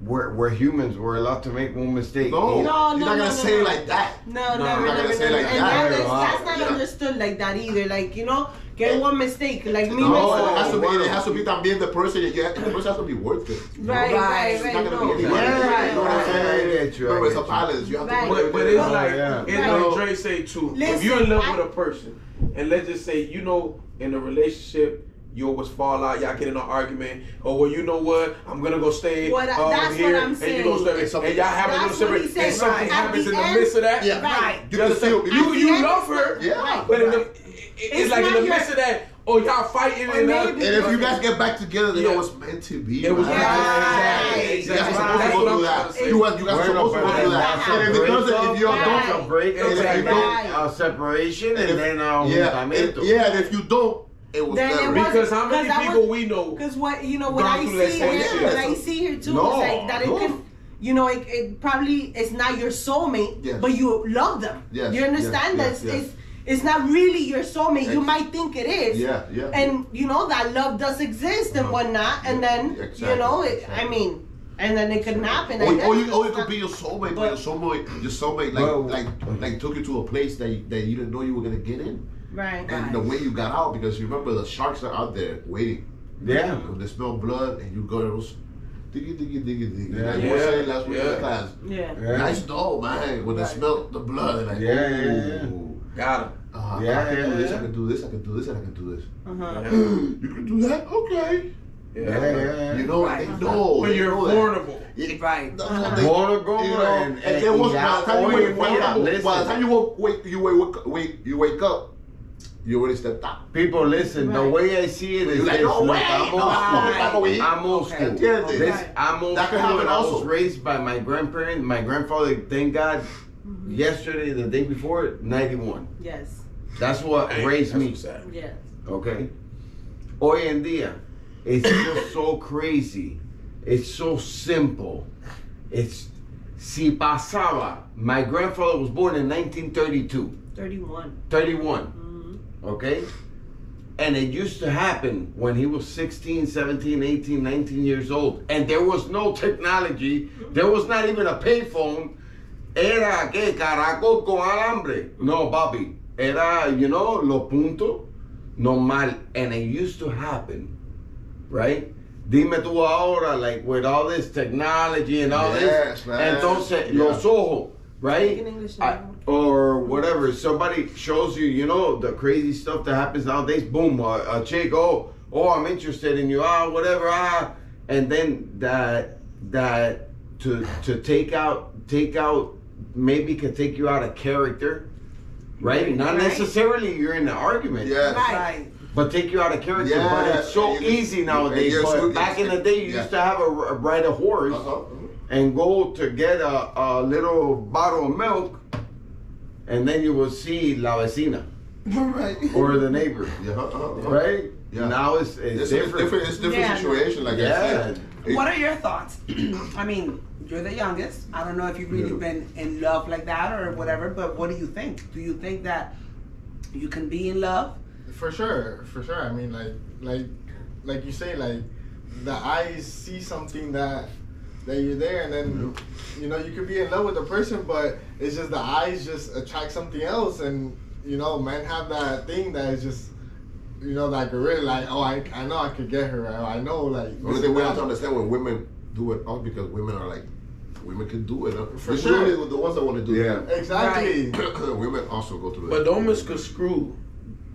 we're we're humans. We're allowed to make one mistake. No, You- No, you're no, not gonna no, say no. like that. No, No, never, I'm never, never. like and that. that is, that's not Yeah. understood like that either. Like you know, get one mistake. Like me No, myself. it has to be. It has to be también the person. You have, the person has to be worth it. Right, Right. right, It's right. not gonna no. be anybody. Yeah, you know what I'm right, saying? I get you, I it's a balance. You have to Right. put But, but it's Oh, like, yeah. it's Right. like Dre say too. if you're in love I- with a person, and let's just say you know in a relationship. You always fall out, y'all get in an argument, or well, you know what, I'm gonna go stay What I- uh, that's over what here, I'm and you go stay, And and y'all have a little what he separate, and something right. Happens the in the end- midst of that. Yeah. Right. You can feel. You you end, love her, not- Yeah. right. but in the, Right. it's, It's like in not the your- midst of that, or y'all fighting Or and uh, And if you guys get back together, then Yeah. it was meant to be. It was man. meant to be. Right. You guys are supposed That's to what go through that. You guys, you guys are supposed to up, go through that. And if it doesn't, if you don't, a break, And if you then don't- separation, and and then a yeah, and, yeah, and if you don't, it was Then it because how many people was- we know Because what you know, what I see here, what I see here too No, is like that it no. could, you know, it, it probably it's not your soulmate, Yes. but you love them. Yes, you understand yes, that yes, it's, it's it's not really your soulmate. You might think it is. Yeah, yeah. And you know that love does exist and Uh-huh. whatnot, and Yeah, then exactly, you know, it, I mean, and then it could happen. I Or, or you, or it could be your soulmate, but, But- your soulmate, your soulmate, like, Well- like, like, took you to a place that you, that you didn't know you were gonna get in, right. and the way you got out, because you remember the sharks are out there waiting. Yeah. When they smell blood, and you go to those, diggy, diggy, diggy, diggy. Yeah. Like you were Yeah, saying last week in yeah. the class. Yeah. Yeah. Nice know, man. When they smell the blood, they're like, Yeah, yeah, yeah. Got him. Uh, Yeah, I can yeah, do this, yeah. I can do this, I can do this, and I can do this. Uh-huh. [gasps] you can do that? Okay. Yeah, yeah, yeah. You know, Right. they know. When they you're know vulnerable. Yeah, Right. that's Uh-huh. they- Vulnerable you know, and- and, and then once by the time you oye, wake, mira, by the time you wake, wake, you wake, wake, you wake up, you already stepped out. People, listen. The way I see it is like, this. no Look, way, I'm no, old I'm not school. going. I'm old Okay. school. Entiende? This, I'm old That can school, happen and I was also. raised by my grandparents. My grandfather, thank God, yesterday, the day before, 91. Yes. That's what Hey, raised that's me. sad. Yes. Okay. Hoy en día, it's just so crazy. It's so simple. It's si pasaba. My grandfather was born in 1932, Thirty-one. 31. Mm-hmm. Okay. And it used to happen when he was 16, 17, 18, 19 years old. And there was no technology. There was not even a payphone. Era que caracol con alambre. No, papi. Era, you know, lo punto normal. And it used to happen, right? Dime tú ahora, like with all this technology and all this. Yes, this. man. Entonces, Yeah. los ojos, right? Speak in English I- or whatever. Somebody shows you, you know, the crazy stuff that happens nowadays. Boom, a, a chick, oh, oh, I'm interested in you, ah, whatever, ah, and then that that to to take out take out maybe can take you out of character, right? Not Right. necessarily you're in an argument, Yes. Right. but take you out of character. Yeah, But it's so and you can- easy nowadays. But back in the day, you yeah. used to have a, a ride a horse Uh-huh. And go to get a, a little bottle of milk, and then you will see la vecina [laughs] right. or the neighbor, Yeah. Uh-huh. right? Yeah. Now it's, it's, It's, different. different. It's different Yeah. situation. Like I Yeah. said. What are your thoughts? [clears throat] I mean, you're the youngest. I don't know if you've really Yeah. been in love like that or whatever, but what do you think? Do you think that you can be in love? For sure, for sure. I mean, like, like, like you say, like, the eyes see something that that you're there, and then you know you could be in love with the person, but it's just the eyes just attract something else, and you know, men have that thing that is just. You know, like really, like, oh, I, I know I could get her. or I know, like, The only thing we have to understand when women do it all because women are like, women can do it. Huh? For We're sure. usually the ones that want to do Yeah. exactly. it. [clears throat] women also go through But that. don't misconstrue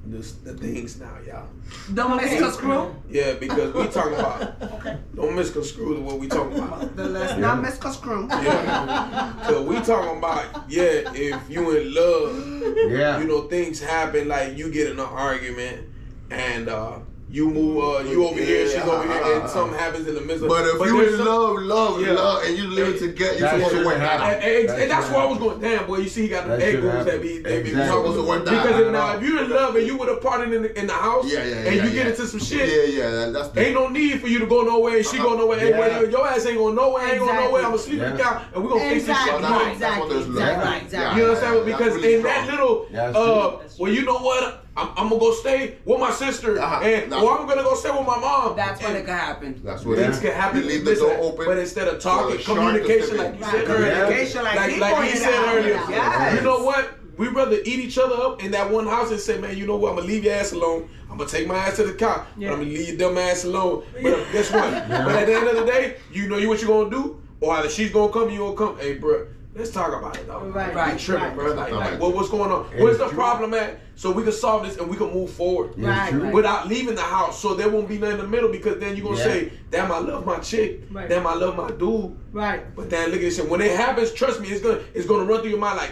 this, the things now, y'all. Don't Okay. misconstrue. Yeah, because we talking about. [laughs] okay. Don't misconstrue what we talking about. [laughs] The let's not misconstrue. Yeah, cause we talking about yeah. If you in love, Yeah. you know things happen. Like you get in an argument, and uh, you move. Uh, you over here, she's over here, and something happens in the middle. But if you in some- love, love, Yeah. love, and you live together, you're supposed to work out. And, and- That and that's why I was going, damn boy, you see he got them That should egos that be they be Exactly. talking Supposed to work Because if, now if you're in love and you would have parted in the, in the house Yeah, yeah, yeah, and you yeah. get into some shit, Yeah, yeah, that, that's the ain't no need for you to go nowhere and she go nowhere. Yeah. wait, your ass ain't going nowhere, ain't going nowhere. I'm gonna sleep in the couch and we're gonna fix this shit Exactly. tonight. Exactly. Exactly. Exactly. You understand? Because in that little, uh, well, you know what? I'm, I'm gonna go stay with my sister, Uh-huh. and That's- or I'm gonna go stay with my mom. That's when And it could happen. That's what Things it can happen. You leave the door open. but instead of talking, the shark to communication, like you said earlier, Communication, like like, he like he said earlier. Yes. You know what? We rather eat each other up in that one house and say, man, you know what? I'm gonna leave your ass alone. I'm gonna take my ass to the cop, Yeah. but I'm gonna leave your dumb ass alone. But uh, guess what? [laughs] But at the end of the day, you know you what you're gonna do, or either she's gonna come, you gonna come. Hey, bro, let's talk about it, though. Right, Right, right, tripping, right. bro. Like, Right. like what, what's going on? And Where's the true. problem at? So we can solve this and we can move forward Right, right. without leaving the house. So there won't be nothing in the middle because then you're gonna Yeah. say, damn, I love my chick. Right. Damn, I love my dude. Right. But then look at this. and When it happens, trust me, it's gonna it's gonna run through your mind like,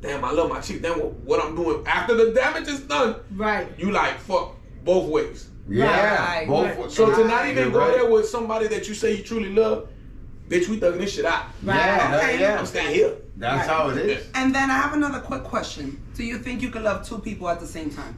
damn, I love my chick. Damn, what, what I'm doing after the damage is done, Right. you like fuck both ways. Yeah, Right, both. right. So to not even go right. there with somebody that you say you truly love, bitch, we thugging this shit out. Yeah, Okay. yeah. I'm staying here. That's how it is. And then I have another quick question. Do you think you could love two people at the same time?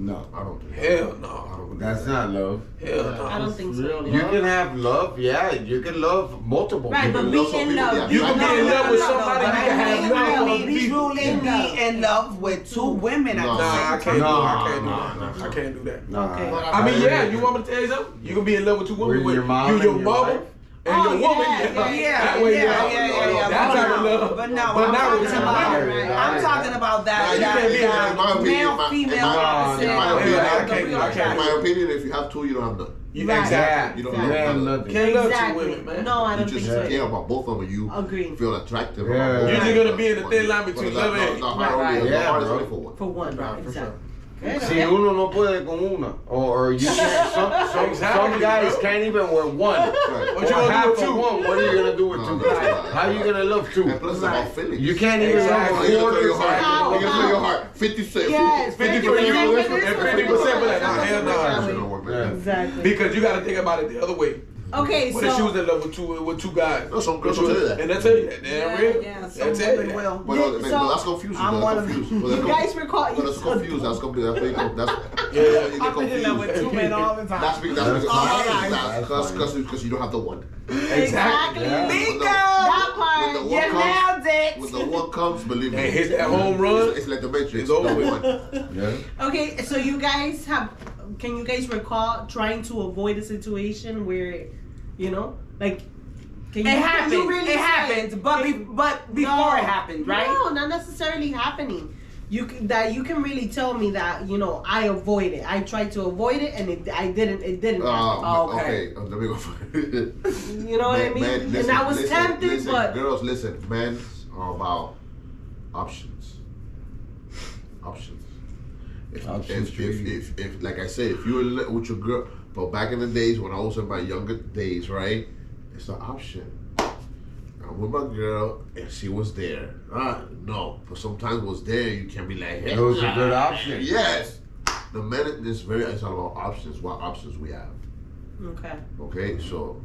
No, I don't think Hell I no. don't that's that. not love. Hell no. I don't think so. You can have love, yeah. You can love multiple Right, people. but love be some in love. yeah. You can be in love with somebody, you can I have love with people. truly be in love with two women at No. the Nah, I same can't time. do No, that. I can't do that. no, I can't do that. Nah. Okay. I mean, yeah, you want me to tell you something? You can be in love with two women With with your mom you, and your your mother, wife? And Oh, your woman. yeah, Yeah, yeah, Yeah, that way, yeah, yeah, yeah, yeah, yeah. That But type of love. But no, But I'm not talking two about. women. I'm talking about Nah, that. you that, can't be in that in my opinion, male, female, in opposite, in my the opinion, real- I can't- I can't- In my opinion, if you have two, you don't have none. You, Right. Exactly. You don't Exactly. have Yeah, none. Can't love two women, man. No, I You don't just think so. care about both of them. You Agreed. feel attractive. Yeah. You're just gonna be in the thin line between the- love the- and- the heart Right, only- right. Yeah, heart is only for one. For one, Nah, right, for exactly. Sure. Si uno no puede con una, or, or you [laughs] can't, some, some, Exactly, some guys bro. can't even wear one. Right. What Or you gonna do with two? one. What are you gonna do with No, two? that's not- How you gonna love two? And plus, it's about feelings. You can't even Exactly. love You're gonna feel your heart. How? You're gonna feel How? your heart. 50 cents. Yes, 50 for you 50% and for 50% for that. Nah, hell no. That's not gonna work like that. Exactly. Because you gotta think about it the other way. Okay, What if she was in love with two with two guys? No, some girls What tell that. And they tell you that. Damn Yeah, real. yeah, They some tell you that. will. But, Yeah, uh, man, so- but that's confusing. I'm That's one of confused. you But that's guys conf- recall. But that's confused. That's completely. That's very. That's Yeah. that's where you I've been in love with two men all the time. That's because that's That's because fine. that's That's because because because you don't have the one. Exactly. Yeah. Bingo! That part. When the You nailed it. when the one comes, believe me, And hit that home run. It's, it's like the Matrix. It's the over one. Yeah. [laughs] Okay, so you guys have. Can you guys recall trying to avoid a situation where, you know, like. Can It you, happened. Can you really it say- happened, but be, but before No. it happened, right? No, not necessarily happening. You c- that you can really tell me that you know I avoid it. I tried to avoid it and it I didn't. It didn't happen. Um, Oh, okay. okay. uh, let me go. For You know what I mean? and I was tempted, listen, but girls, listen. Men are about options. Options. If, if, if, if, if, like I said, if you're in love with your girl, but back in the days when I was in my younger days, right? It's an option. I'm with my girl, and she was there. Ah, no, but sometimes was there. You can be like, hey, It was a good option. Yes. The minute this very, it's all about options. What options we have? okay. Okay, so.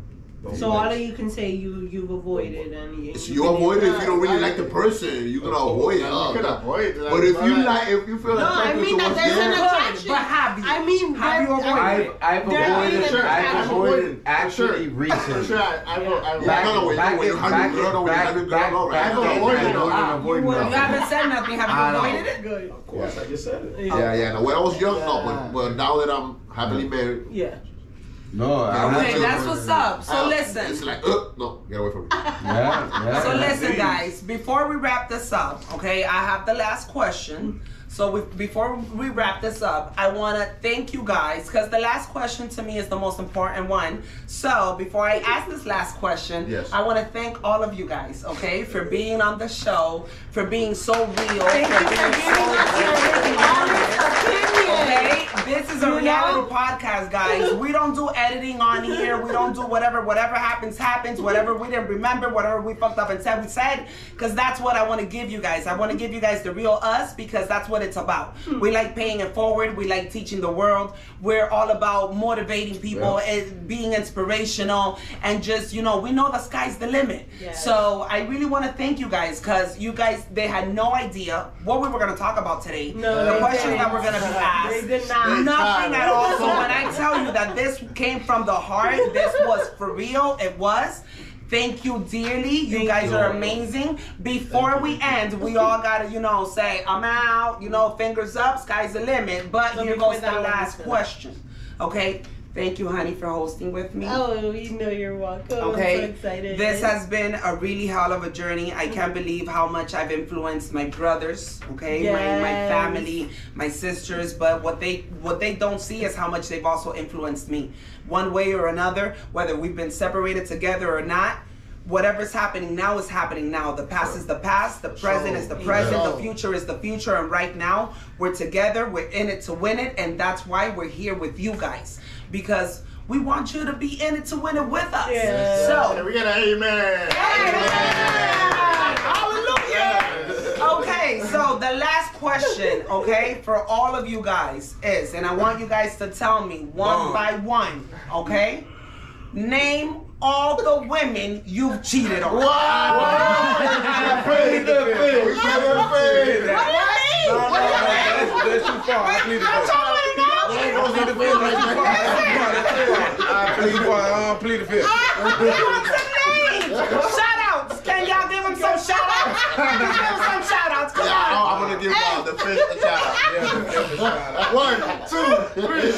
So all of you can say you you've avoided and you, So you avoid it if you don't really like the person. You're gonna avoid it. You could that- avoid it. But if you like, if you feel like No, I mean that there's an attraction. but have you? I mean, Have you avoided I- it? I've, I've There avoided, being an I've attraction. avoided For actually sure. For recently. sure, I, I, will- I, will- Back, No, no, when- back, when you in- have back, your girl, when you back, have your girl, back, no, right? back I've then, avoided I it. wouldn't Ah, avoid you were- nothing. You haven't said nothing. Have I you know. avoided it? Good. Of course, I just said it. Yeah, yeah. No, when I was young, no, but, but now that I'm happily married, Yeah. No, I Okay, Okay, that's what's up. So uh, listen. it's like, uh, no, get away from me. [laughs] Yeah, yeah. So listen, Please. guys. Before we wrap this up, okay, I have the last question. So we, before we wrap this up, I want to thank you guys because the last question to me is the most important one. So before I ask this last question, Yes. I want to thank all of you guys, okay, for being on the show, for being so real, Thank for you for being giving so us your honest opinion. Okay, this is a You reality know? podcast, guys. We don't do editing on here. We don't do whatever. Whatever happens, happens. Whatever we didn't remember, whatever we fucked up and said, we said. Because that's what I want to give you guys. I want to give you guys the real us because that's what it's about. Hmm. We like paying it forward. We like teaching the world. We're all about motivating people, and being inspirational, and just you know, we know the sky's the limit. Yes. So I really want to thank you guys because you guys they had no idea what we were going to talk about today. No, the questions didn't. that were going to be asked. They did not. Nothing at all. So when I tell you that this came from the heart, this was for real, it was. Thank you dearly. You Thank guys you. are amazing. Before we end, we all gotta, you know, say, I'm out, you know, fingers up, sky's the limit. But But here before goes the that, let me last question. Okay? Thank you, honey, for hosting with me. Oh, you know you're welcome. Okay. I'm so excited. This has been a really hell of a journey. I can't mm-hmm. believe how much I've influenced my brothers, okay? My my family, my sisters, but what they what they don't see is how much they've also influenced me. One way or another, whether we've been separated together or not, whatever's happening now is happening now. The past is the past, the present is the present, the future is the future, and right now we're together, we're in it to win it, and that's why we're here with you guys. Because we want you to be in it to win it with us. Yeah. So we get an amen. Hallelujah. Okay, so the last question, okay, for all of you guys is, and I want you guys to tell me one One. by one, okay? Name all the women you've cheated on. I plead the fifth. We plead the fifth. No, no, no, that's, that's too far. I plead the fifth. I plead the fifth. That's too far. That's too far. That's too far. I plead the fifth. He wants some names. Shout outs. Can y'all give him some shout outs? Give him some shout outs. Come Yeah, on. I'm gonna give the fish a shout out. Yeah, the fifth shout out. One, two, three.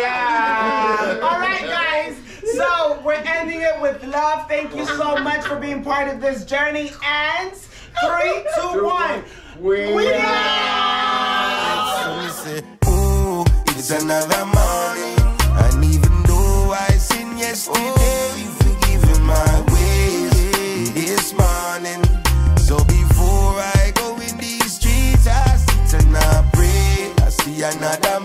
Yeah. All right, guys. So we're ending it with love. Thank you so much for being part of this journey. And three, two, one. We We it's another morning. And even though I sin yesterday, you've forgiven my ways this morning. So before I go in these streets, I sit and I pray. I see another